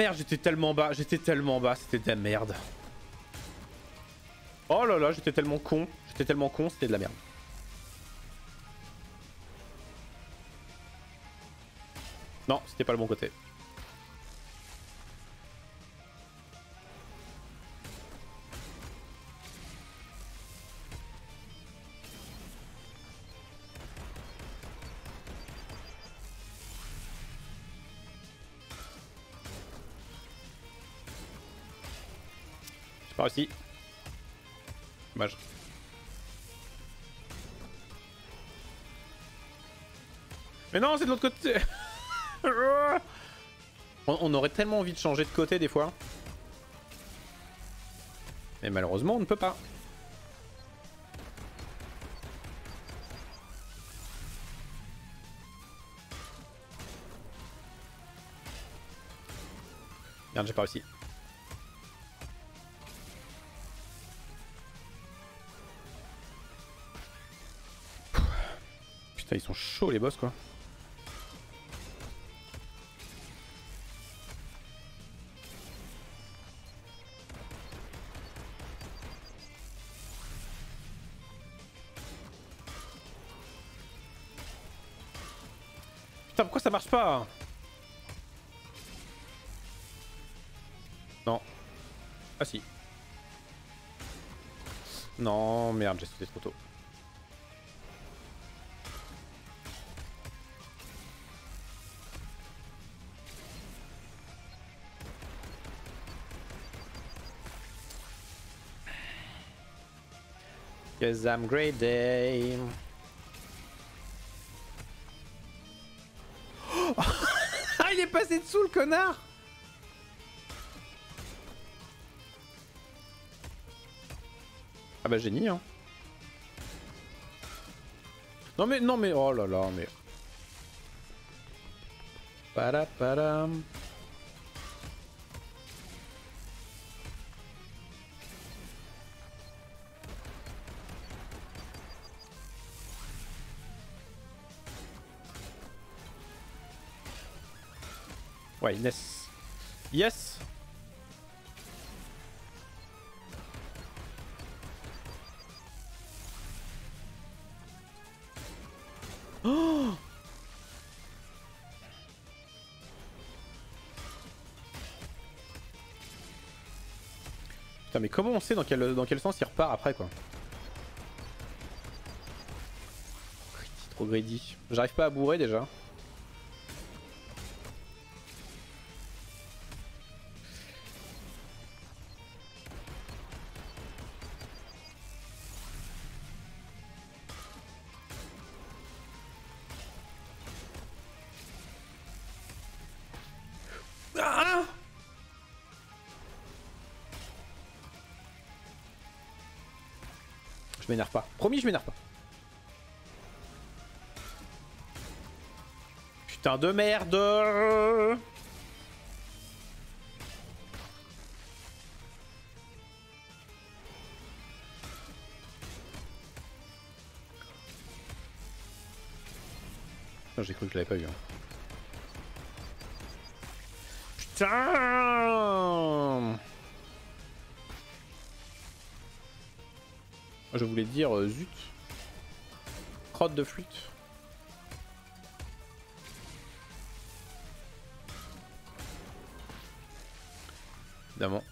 merde, j'étais tellement bas, j'étais tellement bas, c'était de la merde. Oh là là, j'étais tellement con, j'étais tellement con, c'était de la merde. Non, c'était pas le bon côté. Pas réussi. Dommage. Mais non, c'est de l'autre côté on, on aurait tellement envie de changer de côté des fois. Mais malheureusement, on ne peut pas. Merde, j'ai pas réussi. Les boss quoi. Putain, pourquoi ça marche pas Non. Ah si. Non, merde, j'ai sauté trop tôt. Cause I'm great day. ah, il est passé dessous le connard Ah bah génie hein. Non mais non mais oh là là mais. Paraparam. Inès. Yes Oh Putain mais comment on sait dans quel, dans quel sens il repart après quoi Trop greedy. J'arrive pas à bourrer déjà. Promis, je m'énerve pas. Putain de merde J'ai cru que je l'avais pas eu. Hein. Putain Je voulais dire euh, zut. Crotte de flûte. Évidemment.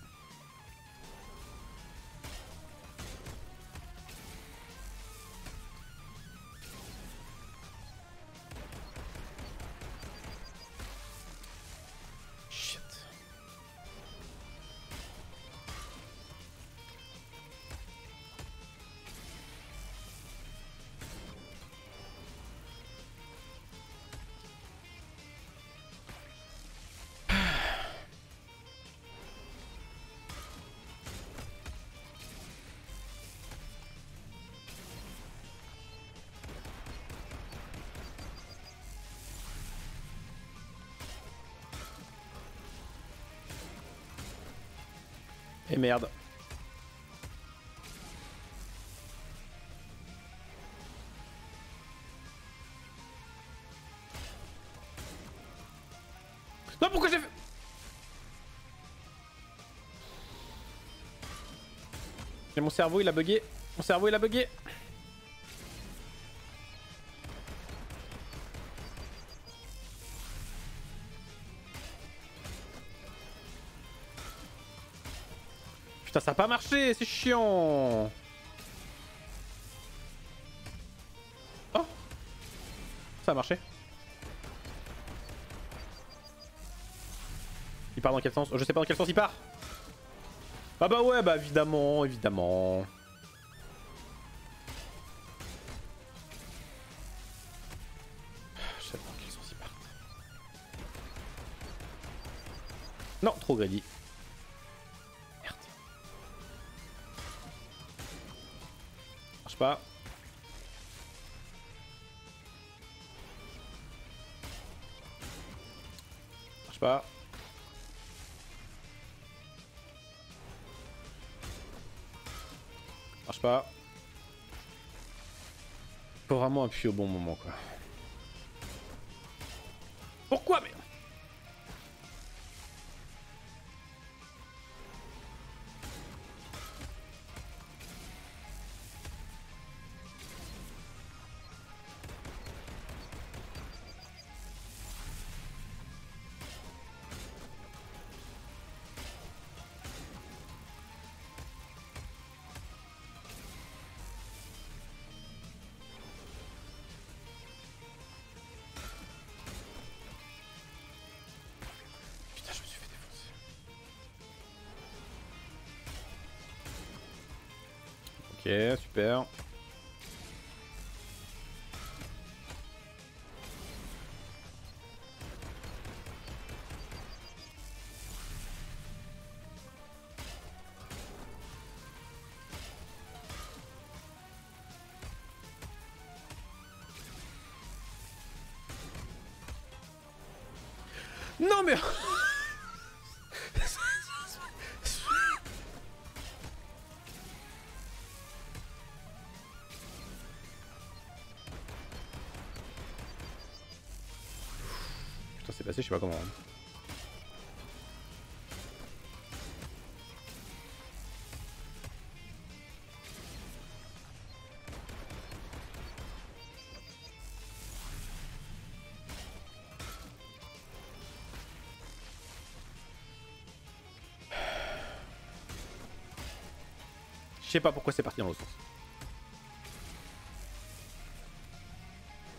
Merde. Non, pourquoi j'ai fait... mon cerveau, il a bugué. Mon cerveau, il a bugué. Ça a pas marché, c'est chiant. Oh Ça a marché. Il part dans quel sens? Je sais pas dans quel sens il part. Ah bah ouais, bah évidemment, évidemment. Je sais pas dans quel sens il part. Non, trop greedy. Pas. Marche pas. Marche pas. Faut vraiment appuyer au bon moment quoi. Pourquoi mais Ok, je sais pas comment. Je sais pas pourquoi c'est parti dans l'autre sens.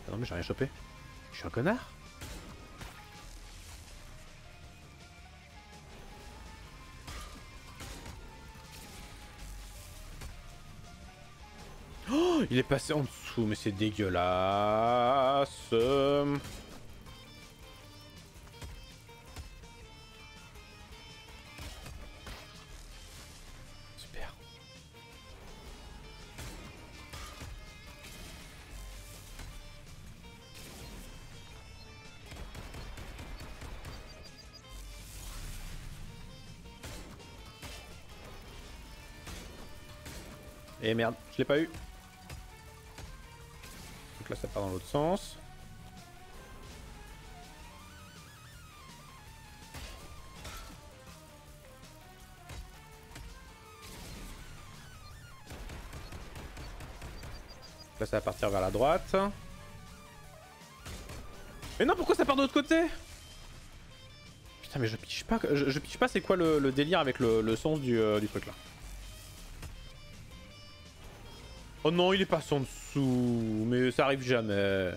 Non mais j'ai rien chopé. Je suis un connard Il est passé en dessous, mais c'est dégueulasse. Super. Et merde, je l'ai pas eu. Ça part dans l'autre sens. Là ça va partir vers la droite. Mais non pourquoi ça part de l'autre côté? Putain mais je piche pas, je, je piche pas c'est quoi le, délire avec le, sens du, euh, du truc là? Oh non, il est pas en. Mais ça arrive jamais.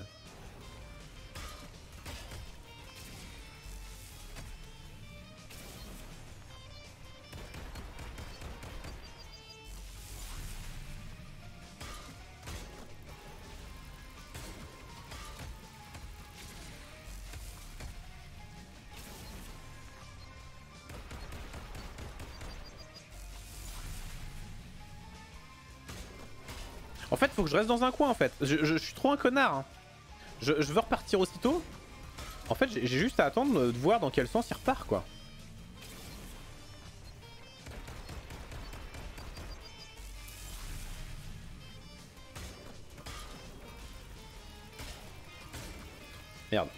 En fait, faut que je reste dans un coin en fait. Je, suis trop un connard. Hein. Je, veux repartir aussitôt. En fait, j'ai juste à attendre de voir dans quel sens il repart quoi. Merde.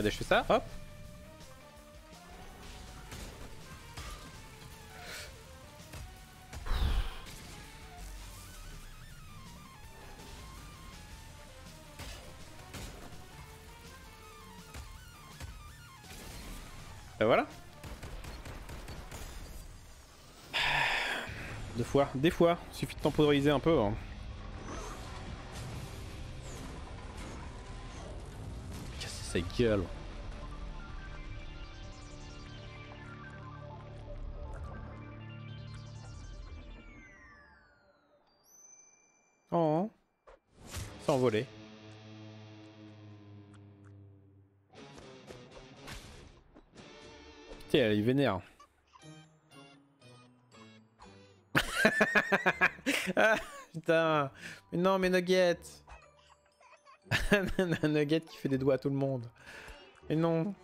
Regardez, je fais ça, hop. Et voilà. Deux fois, des fois, suffit de temporiser un peu. Hein. Sa gueule. Oh, s'envoler. Putain, elle est vénère. ah, putain. Mais non, mais Nuggets. Un nugget qui fait des doigts à tout le monde. Et non.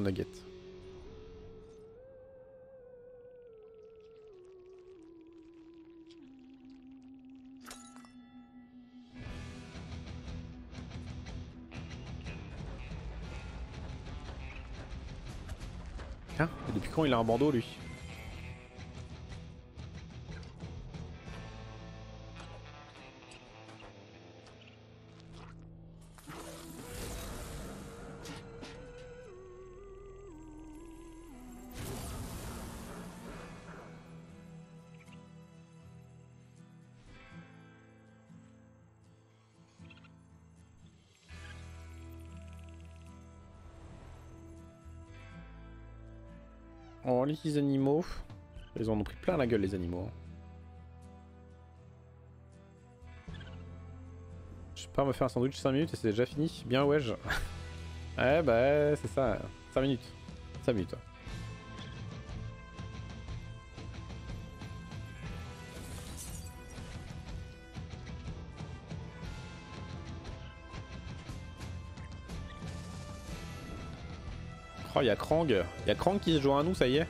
Nugget. Il a un bandeau lui les animaux. Ils en ont pris plein la gueule, les animaux. Je pas me faire un sandwich 5 minutes et c'est déjà fini. Bien, ouais. Je... ouais, bah, c'est ça. 5 minutes. 5 minutes. Oh, il y a Krang. Il y a Krang qui se joint à nous, ça y est.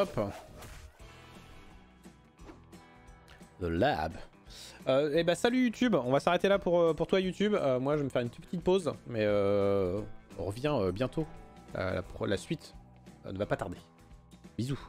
Hop. The Lab. Euh, et bah salut YouTube, on va s'arrêter là pour, euh, toi YouTube. Euh, moi je vais me faire une petite pause, mais euh, on revient bientôt. La suite ne va pas tarder. Bisous.